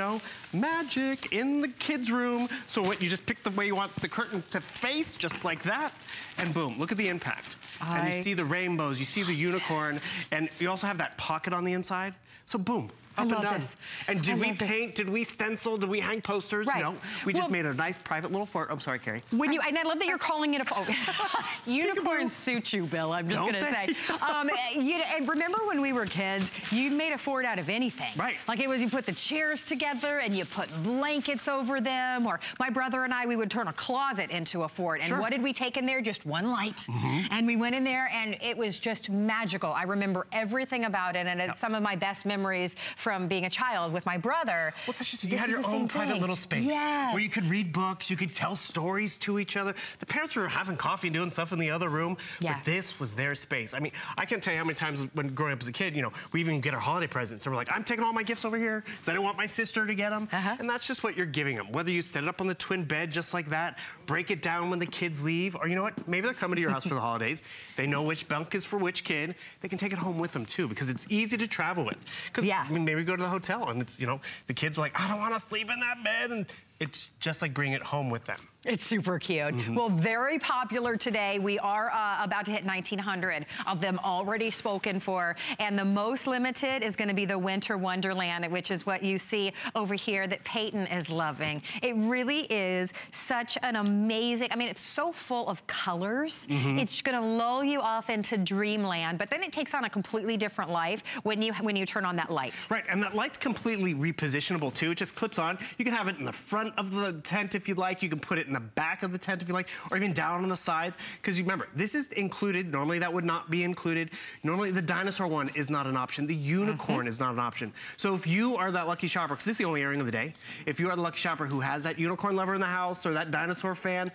magic in the kids' room. So what? You just pick the way you want the curtain to face, just like that, and boom! Look at the impact. And you see the rainbows, you see the unicorn, and you also have that pocket on the inside. So boom, I up and done. this. And did I we love this. paint? Did we stencil? Did we hang posters? Right. No, we just made a nice private little fort. I'm sorry, Carrie. When you, and I love that you're calling it a oh, unicorns suit you, Bill. I'm just Don't gonna they? say. Um, you, know, and remember when we were kids, you made a fort out of anything. Right. Like it was you put the chairs together and you put blankets over them. Or my brother and I, we would turn a closet into a fort. And Sure. what did we take in there? Just one light. Mm-hmm. And we went in there and it was just magical. I remember everything about it, and it's some of my best memories from being a child with my brother. Well, that's just. You This had your own private thing. little space Yes. where you could read books, you could tell stories to each other. The parents were having coffee and doing stuff in the other room, Yeah. but this was their space. I mean, I can't tell you how many times when growing up as a kid, you know, we even get our holiday presents, and we're like, I'm taking all my gifts over here because I don't want my sister to get them. Uh-huh. And that's just what you're giving them. Whether you set it up on the twin bed just like that, break it down when the kids leave, or you know what, maybe they're coming to your house for the holidays. They know which bunk is for which kid. They can take it home with them too because it's easy to travel with. Because Yeah. I mean, maybe go to the hotel and it's, you know, the kids are like, I don't want to sleep in that bed. And it's just like bringing it home with them. It's super cute. Well, very popular today. We are uh, about to hit 1,900 of them already spoken for. And the most limited is going to be the Winter Wonderland, which is what you see over here that Peyton is loving. It really is such an amazing, I mean, it's so full of colors. It's going to lull you off into dreamland, but then it takes on a completely different life when you, when you turn on that light. Right, and that light's completely repositionable too. It just clips on. You can have it in the front of the tent if you'd like. You can put it in the back of the tent if you like, or even down on the sides. Because remember, this is included. Normally that would not be included. Normally the dinosaur one is not an option. The unicorn mm-hmm. is not an option. So if you are that lucky shopper, because this is the only airing of the day, if you are the lucky shopper who has that unicorn lover in the house or that dinosaur fan,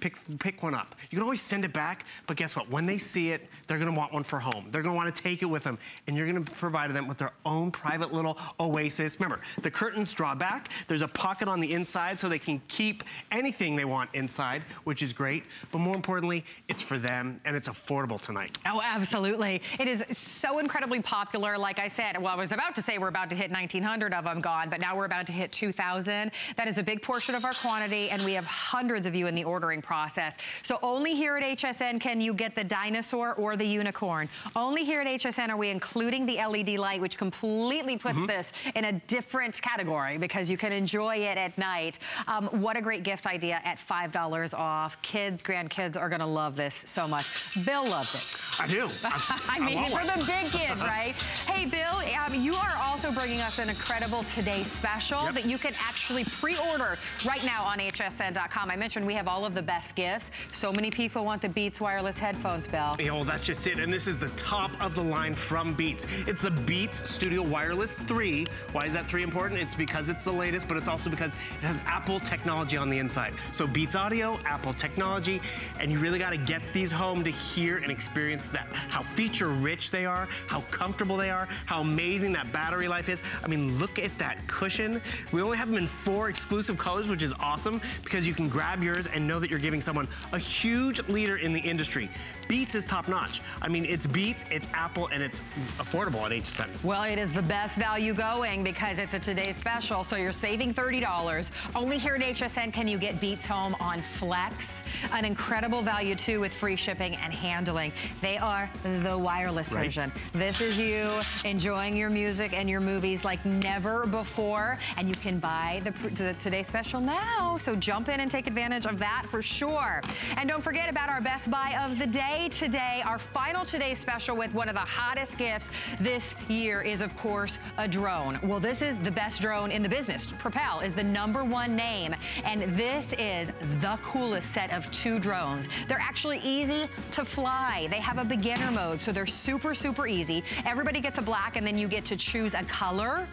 pick pick one up. You can always send it back, but guess what? When they see it, they're gonna want one for home. They're gonna wanna take it with them, and you're gonna provide them with their own private little oasis. Remember, the curtains draw back. There's a pocket on the inside so they can keep anything they want inside, which is great. But more importantly, it's for them and it's affordable tonight. Oh, absolutely. It is so incredibly popular. Like I said, well, I was about to say we're about to hit 1,900 of them gone, but now we're about to hit 2,000. That is a big portion of our quantity, and we have hundreds of you in the ordering process. So only here at HSN can you get the dinosaur or the unicorn. Only here at HSN are we including the LED light, which completely puts mm -hmm. this in a different category because you can enjoy it at night. Um, what a great gift idea at $5 off. Kids, grandkids are gonna love this so much. Bill loves it. I do. I, I mean, I for the big kid, right? hey, Bill, um, you are also bringing us an incredible Today special yep. that you can actually pre-order right now on hsn.com. I mentioned we have all of the best gifts. So many people want the Beats wireless headphones, Bill. Yeah, well, that's just it. And this is the top of the line from Beats. It's the Beats Studio Wireless 3. Why is that 3 important? It's because it's the latest, but it's also because it has Apple technology on the inside. So Beats Audio, Apple technology, and you really got to get these home to hear and experience that, how feature rich they are, how comfortable they are, how amazing that battery life is. I mean, look at that cushion. We only have them in four exclusive colors, which is awesome because you can grab yours and know that you're giving someone a huge leader in the industry. Beats is top notch. I mean, it's Beats, it's Apple, and it's affordable at HSN. Well, it is the best value going because it's a today's special, so you're saving $30. Only here at HSN can you get Beats Home on Flex. An incredible value, too, with free shipping and handling. They are the wireless right. version. This is you enjoying your music and your movies like never before, and you can buy the, the Today Special now, so jump in and take advantage of that for sure. And don't forget about our best buy of the day today. Our final Today special with one of the hottest gifts this year is, of course, a drone. Well, this is the best drone in the business. Propel is the number one name, and this is the coolest set of two drones. They're actually easy to fly. They have a beginner mode, so they're super, super easy. Everybody gets a black, and then you get to choose a color.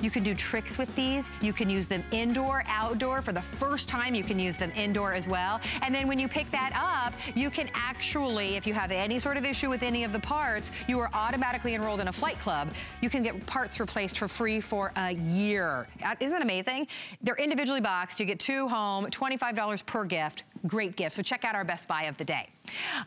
You can do tricks with these. You can use them indoor, outdoor. For the first time, you can use them indoor as well. And then when you pick that up, you can actually, if you have any sort of issue with any of the parts, you are automatically enrolled in a flight club. You can get parts replaced for free for a year. Uh, isn't that amazing? They're individually boxed. You get two home, $25 per gift. Great gift. So check out our best buy of the day.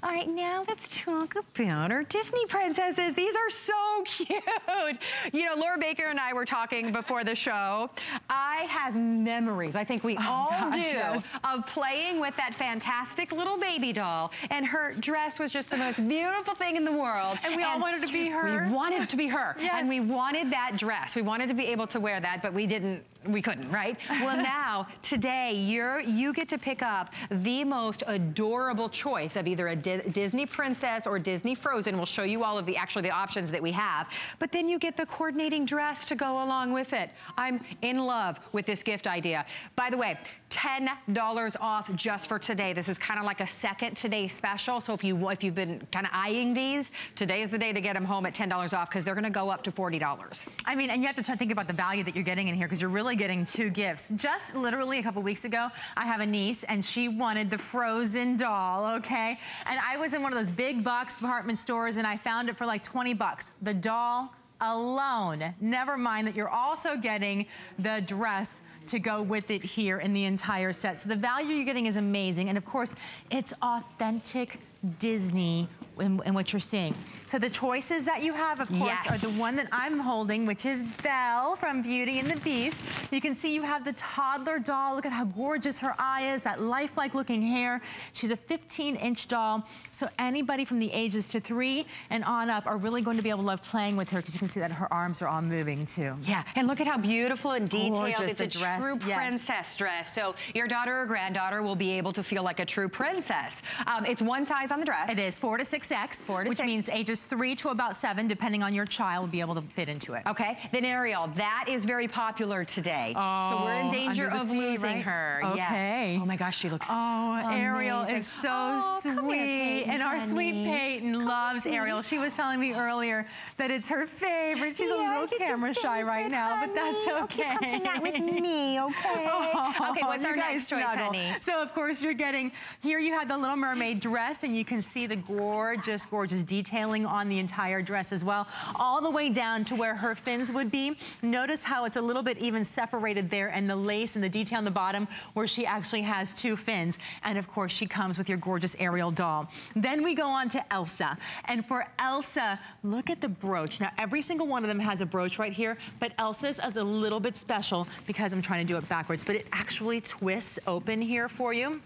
All right, now let's talk about our Disney princesses. These are so cute. You know, Laura Baker and I were talking before the show. I have memories, I think we oh all gosh, do, yes. of playing with that fantastic little baby doll. And her dress was just the most beautiful thing in the world. And we and all wanted to be her. We wanted to be her. yes. And we wanted that dress. We wanted to be able to wear that, but we didn't we couldn't, right? Well, now, today, you're, you get to pick up the most adorable choice of either a Disney princess or Disney Frozen. We'll show you all of the, actually the options that we have. But then you get the coordinating dress to go along with it. I'm in love with this gift idea. By the way, $10 off just for today. This is kind of like a second today special. So if, you, if you've been kind of eyeing these, today is the day to get them home at $10 off because they're going to go up to $40. I mean, and you have to try to think about the value that you're getting in here because you're really getting two gifts. Just literally a couple weeks ago, I have a niece and she wanted the Frozen doll, okay? And I was in one of those big box department stores and I found it for like 20 bucks. The doll alone. Never mind that you're also getting the dress to go with it here in the entire set. So the value you're getting is amazing. And of course, it's authentic Disney in, what you're seeing. So the choices that you have, of course, yes. are the one that I'm holding, which is Belle from Beauty and the Beast. You can see you have the toddler doll. Look at how gorgeous her eye is, that lifelike looking hair. She's a 15 inch doll. So anybody from the ages to three and on up are really going to be able to love playing with her because you can see that her arms are all moving too. Yeah, and look at how beautiful and detailed. Gorgeous, it's a dress. true yes. princess dress. So your daughter or granddaughter will be able to feel like a true princess. Um, it's one size on the dress. It is four to six 6X, Four to which six. means ages three to about seven, depending on your child, will be able to fit into it. Okay, then Ariel, that is very popular today. Oh, so we're in oh, danger of sea, losing right? her. Okay. Yes. Oh my gosh, she looks Oh, amazing. Ariel is so oh, sweet. Here, Peyton, and our honey. sweet Peyton come loves Ariel. She was telling me earlier that it's her favorite. She's yeah, a little camera shy right now, honey. but that's okay. okay that with me, okay? Oh, okay, what's our next choice, honey? So, of course, you're getting, here you have the Little Mermaid dress, and you can see the gorgeous gorgeous, gorgeous detailing on the entire dress as well, all the way down to where her fins would be. Notice how it's a little bit even separated there and the lace and the detail on the bottom where she actually has two fins. And of course, she comes with your gorgeous Ariel doll. Then we go on to Elsa. And for Elsa, look at the brooch. Now, every single one of them has a brooch right here, but Elsa's is a little bit special because I'm trying to do it backwards, but it actually twists open here for you.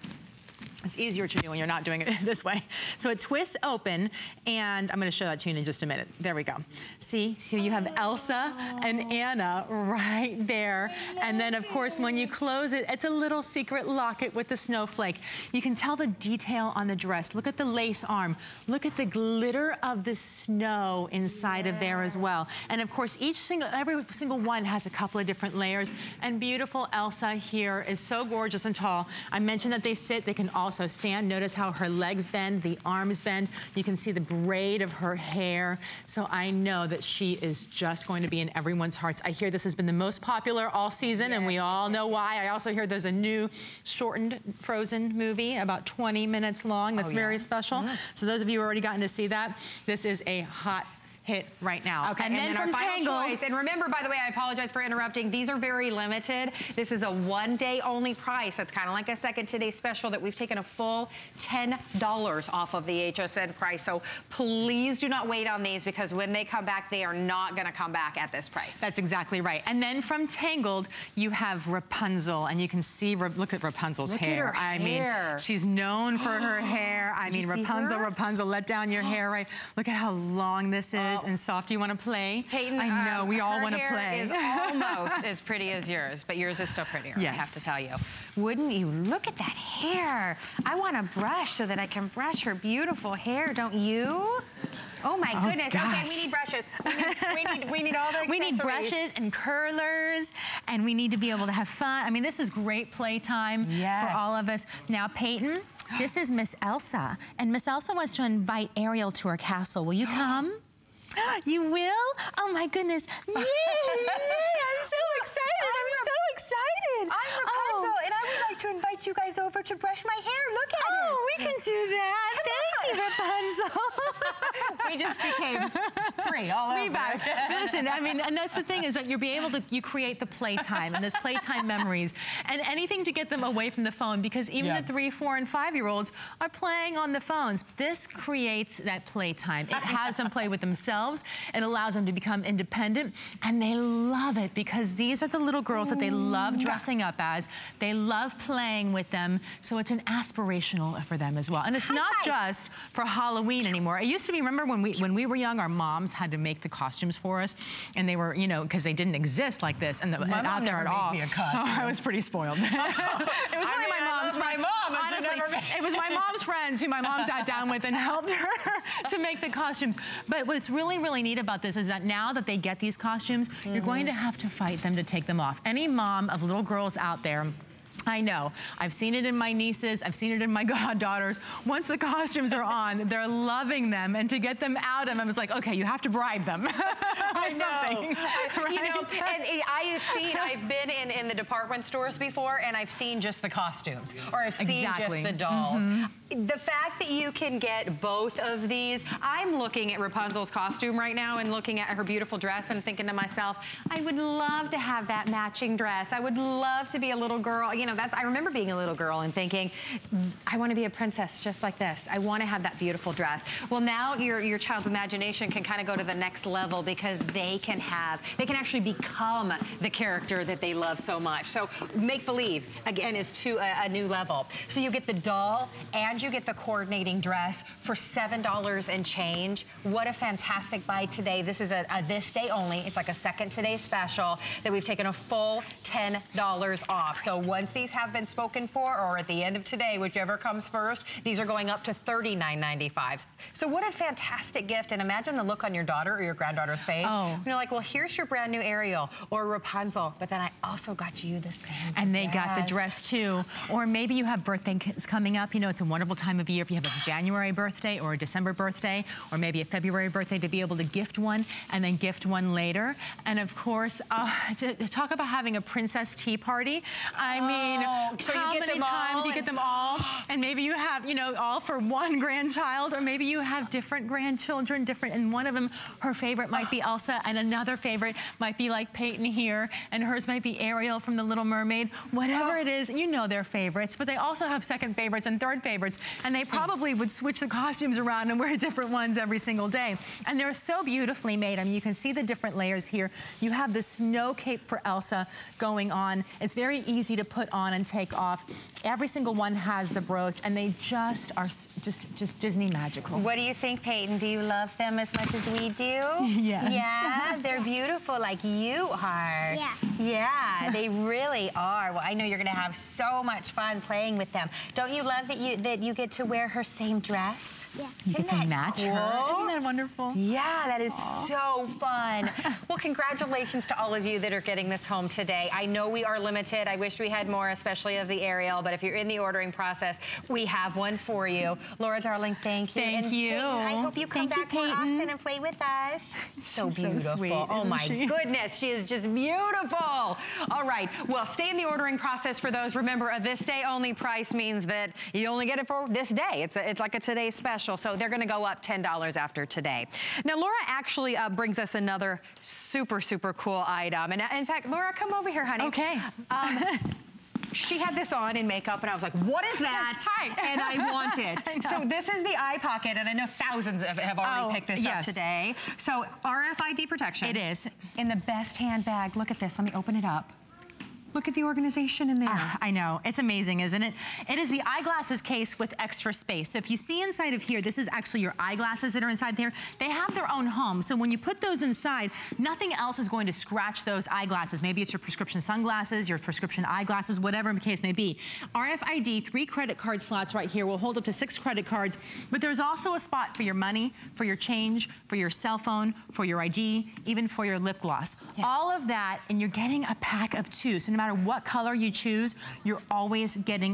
It's easier to do when you're not doing it this way. So it twists open, and I'm gonna show that to you in just a minute. There we go. See, so you have Elsa and Anna right there. And then of course, when you close it, it's a little secret locket with the snowflake. You can tell the detail on the dress. Look at the lace arm. Look at the glitter of the snow inside of there as well. And of course, each single, every single one has a couple of different layers. And beautiful Elsa here is so gorgeous and tall. I mentioned that they sit, they can also stand. Notice how her legs bend, the arms bend. You can see the braid of her hair. So I know that she is just going to be in everyone's hearts. I hear this has been the most popular all season, yes. and we all know why. I also hear there's a new shortened Frozen movie, about 20 minutes long, that's oh, yeah. very special. Mm -hmm. So those of you who already gotten to see that, this is a hot hit right now. Okay, and, and then, then, from Tangled. Choice, and remember, by the way, I apologize for interrupting. These are very limited. This is a one day only price. It's kind of like a second today special that we've taken a full $10 off of the HSN price. So please do not wait on these because when they come back, they are not gonna come back at this price. That's exactly right. And then from Tangled, you have Rapunzel and you can see, look at Rapunzel's look hair. At her I hair. mean, she's known for her hair. I Did mean, Rapunzel, Rapunzel, let down your hair, right? Look at how long this is and soft. You want to play? Peyton, I know, uh, we all want to play. is almost as pretty as yours, but yours is still prettier, yes. I have to tell you. Wouldn't you? Look at that hair. I want a brush so that I can brush her beautiful hair, don't you? Oh my oh goodness. Gosh. Okay, we need brushes. We need, we need, we need all the We need brushes and curlers, and we need to be able to have fun. I mean, this is great playtime yes. for all of us. Now, Peyton, this is Miss Elsa, and Miss Elsa wants to invite Ariel to her castle. Will you come? You will? Oh my goodness. Yay! I'm so excited. I'm, I'm so excited. I'm Rapunzel, oh. and I would like to invite you guys over to brush my hair. Look at oh, it. Oh, we can do that. Come Thank on. you, Rapunzel. we just became three all over. We back. Listen, I mean, and that's the thing is that you'll be able to, you create the playtime and this playtime memories and anything to get them away from the phone because even yeah. the three, four, and five-year-olds are playing on the phones. This creates that playtime. It has them play with themselves. It allows them to become independent and they love it because these are the little girls that they love dressing up as. They love playing with them. So it's an aspirational for them as well. And it's not just for Halloween anymore. It used to be, remember when we when we were young, our moms had to make the costumes for us, and they were, you know, because they didn't exist like this and, the, and out there at all. Oh, I was pretty spoiled. it was I mean, my mom's my mom. Honestly, it was my mom's friends who my mom sat down with and helped her to make the costumes. But what's really, really neat about this is that now that they get these costumes, mm -hmm. you're going to have to fight them to take them off. Any mom of little girls out there I know. I've seen it in my nieces. I've seen it in my goddaughters. Once the costumes are on, they're loving them. And to get them out of them, it's like, okay, you have to bribe them. I know. right? You know, and I've seen, I've been in, in the department stores before, and I've seen just the costumes. Or I've seen exactly. just the dolls. Mm -hmm the fact that you can get both of these, I'm looking at Rapunzel's costume right now and looking at her beautiful dress and thinking to myself, I would love to have that matching dress. I would love to be a little girl. You know, that's, I remember being a little girl and thinking, I want to be a princess just like this. I want to have that beautiful dress. Well, now your, your child's imagination can kind of go to the next level because they can have, they can actually become the character that they love so much. So make believe, again, is to a, a new level. So you get the doll and you get the coordinating dress for $7 and change. What a fantastic buy today. This is a, a this day only. It's like a second today special that we've taken a full $10 off. So once these have been spoken for or at the end of today, whichever comes first, these are going up to $39.95. So what a fantastic gift. And imagine the look on your daughter or your granddaughter's face. Oh. You're like, well, here's your brand new Ariel or Rapunzel, but then I also got you the same And they dress. got the dress too. Or maybe you have birthdays coming up. You know, it's a wonderful time of year if you have a January birthday or a December birthday or maybe a February birthday to be able to gift one and then gift one later. And of course, uh, to, to talk about having a princess tea party. I mean, oh, so you get many them times all you get them all, and maybe you have, you know, all for one grandchild, or maybe you have different grandchildren, different, and one of them, her favorite might be Elsa, and another favorite might be like Peyton here, and hers might be Ariel from The Little Mermaid. Whatever it is, you know their favorites, but they also have second favorites and third favorites, and they hmm. probably would switch the costumes around and wear different ones every single day. And they're so beautifully made. I mean, you can see the different layers here. You have the snow cape for Elsa going on. It's very easy to put on and take off. Every single one has the brooch, and they just are just just Disney magical. What do you think, Peyton? Do you love them as much as we do? Yes. Yeah, they're beautiful like you are. Yeah. Yeah, they really are. Well, I know you're gonna have so much fun playing with them. Don't you love that you that you get to wear her same dress? Yeah. You get to Isn't match her. Isn't that wonderful? Yeah, that is so fun. well, congratulations to all of you that are getting this home today. I know we are limited. I wish we had more, especially of the Ariel, but if you're in the ordering process, we have one for you. Laura, darling, thank you. Thank and you. Peyton, I hope you come Thank you, back more Peyton. often and play with us. So She's so beautiful. sweet, oh isn't my she? goodness, she is just beautiful. All right. Well, stay in the ordering process for those. Remember, a this day only price means that you only get it for this day. It's, a, it's like a today special. So they're going to go up $10 after today. Now, Laura actually uh, brings us another super, super cool item. And uh, in fact, Laura, come over here, honey. Okay. Um, she had this on in makeup, and I was like, what is that? Yes. And I want it. I so this is the eye pocket, and I know thousands have, have already Oh, picked this yes. up today. So RFID protection. It is. In the best handbag. Look at this. Let me open it up. Look at the organization in there. Ah, I know, it's amazing, isn't it? It is the eyeglasses case with extra space. So if you see inside of here, this is actually your eyeglasses that are inside there. They have their own home. So when you put those inside, nothing else is going to scratch those eyeglasses. Maybe it's your prescription sunglasses, your prescription eyeglasses, whatever the case may be. RFID, three credit card slots right here will hold up to six credit cards, but there's also a spot for your money, for your change, for your cell phone, for your ID, even for your lip gloss. All of that, and you're getting a pack of two. So no matter what color you choose, you're always getting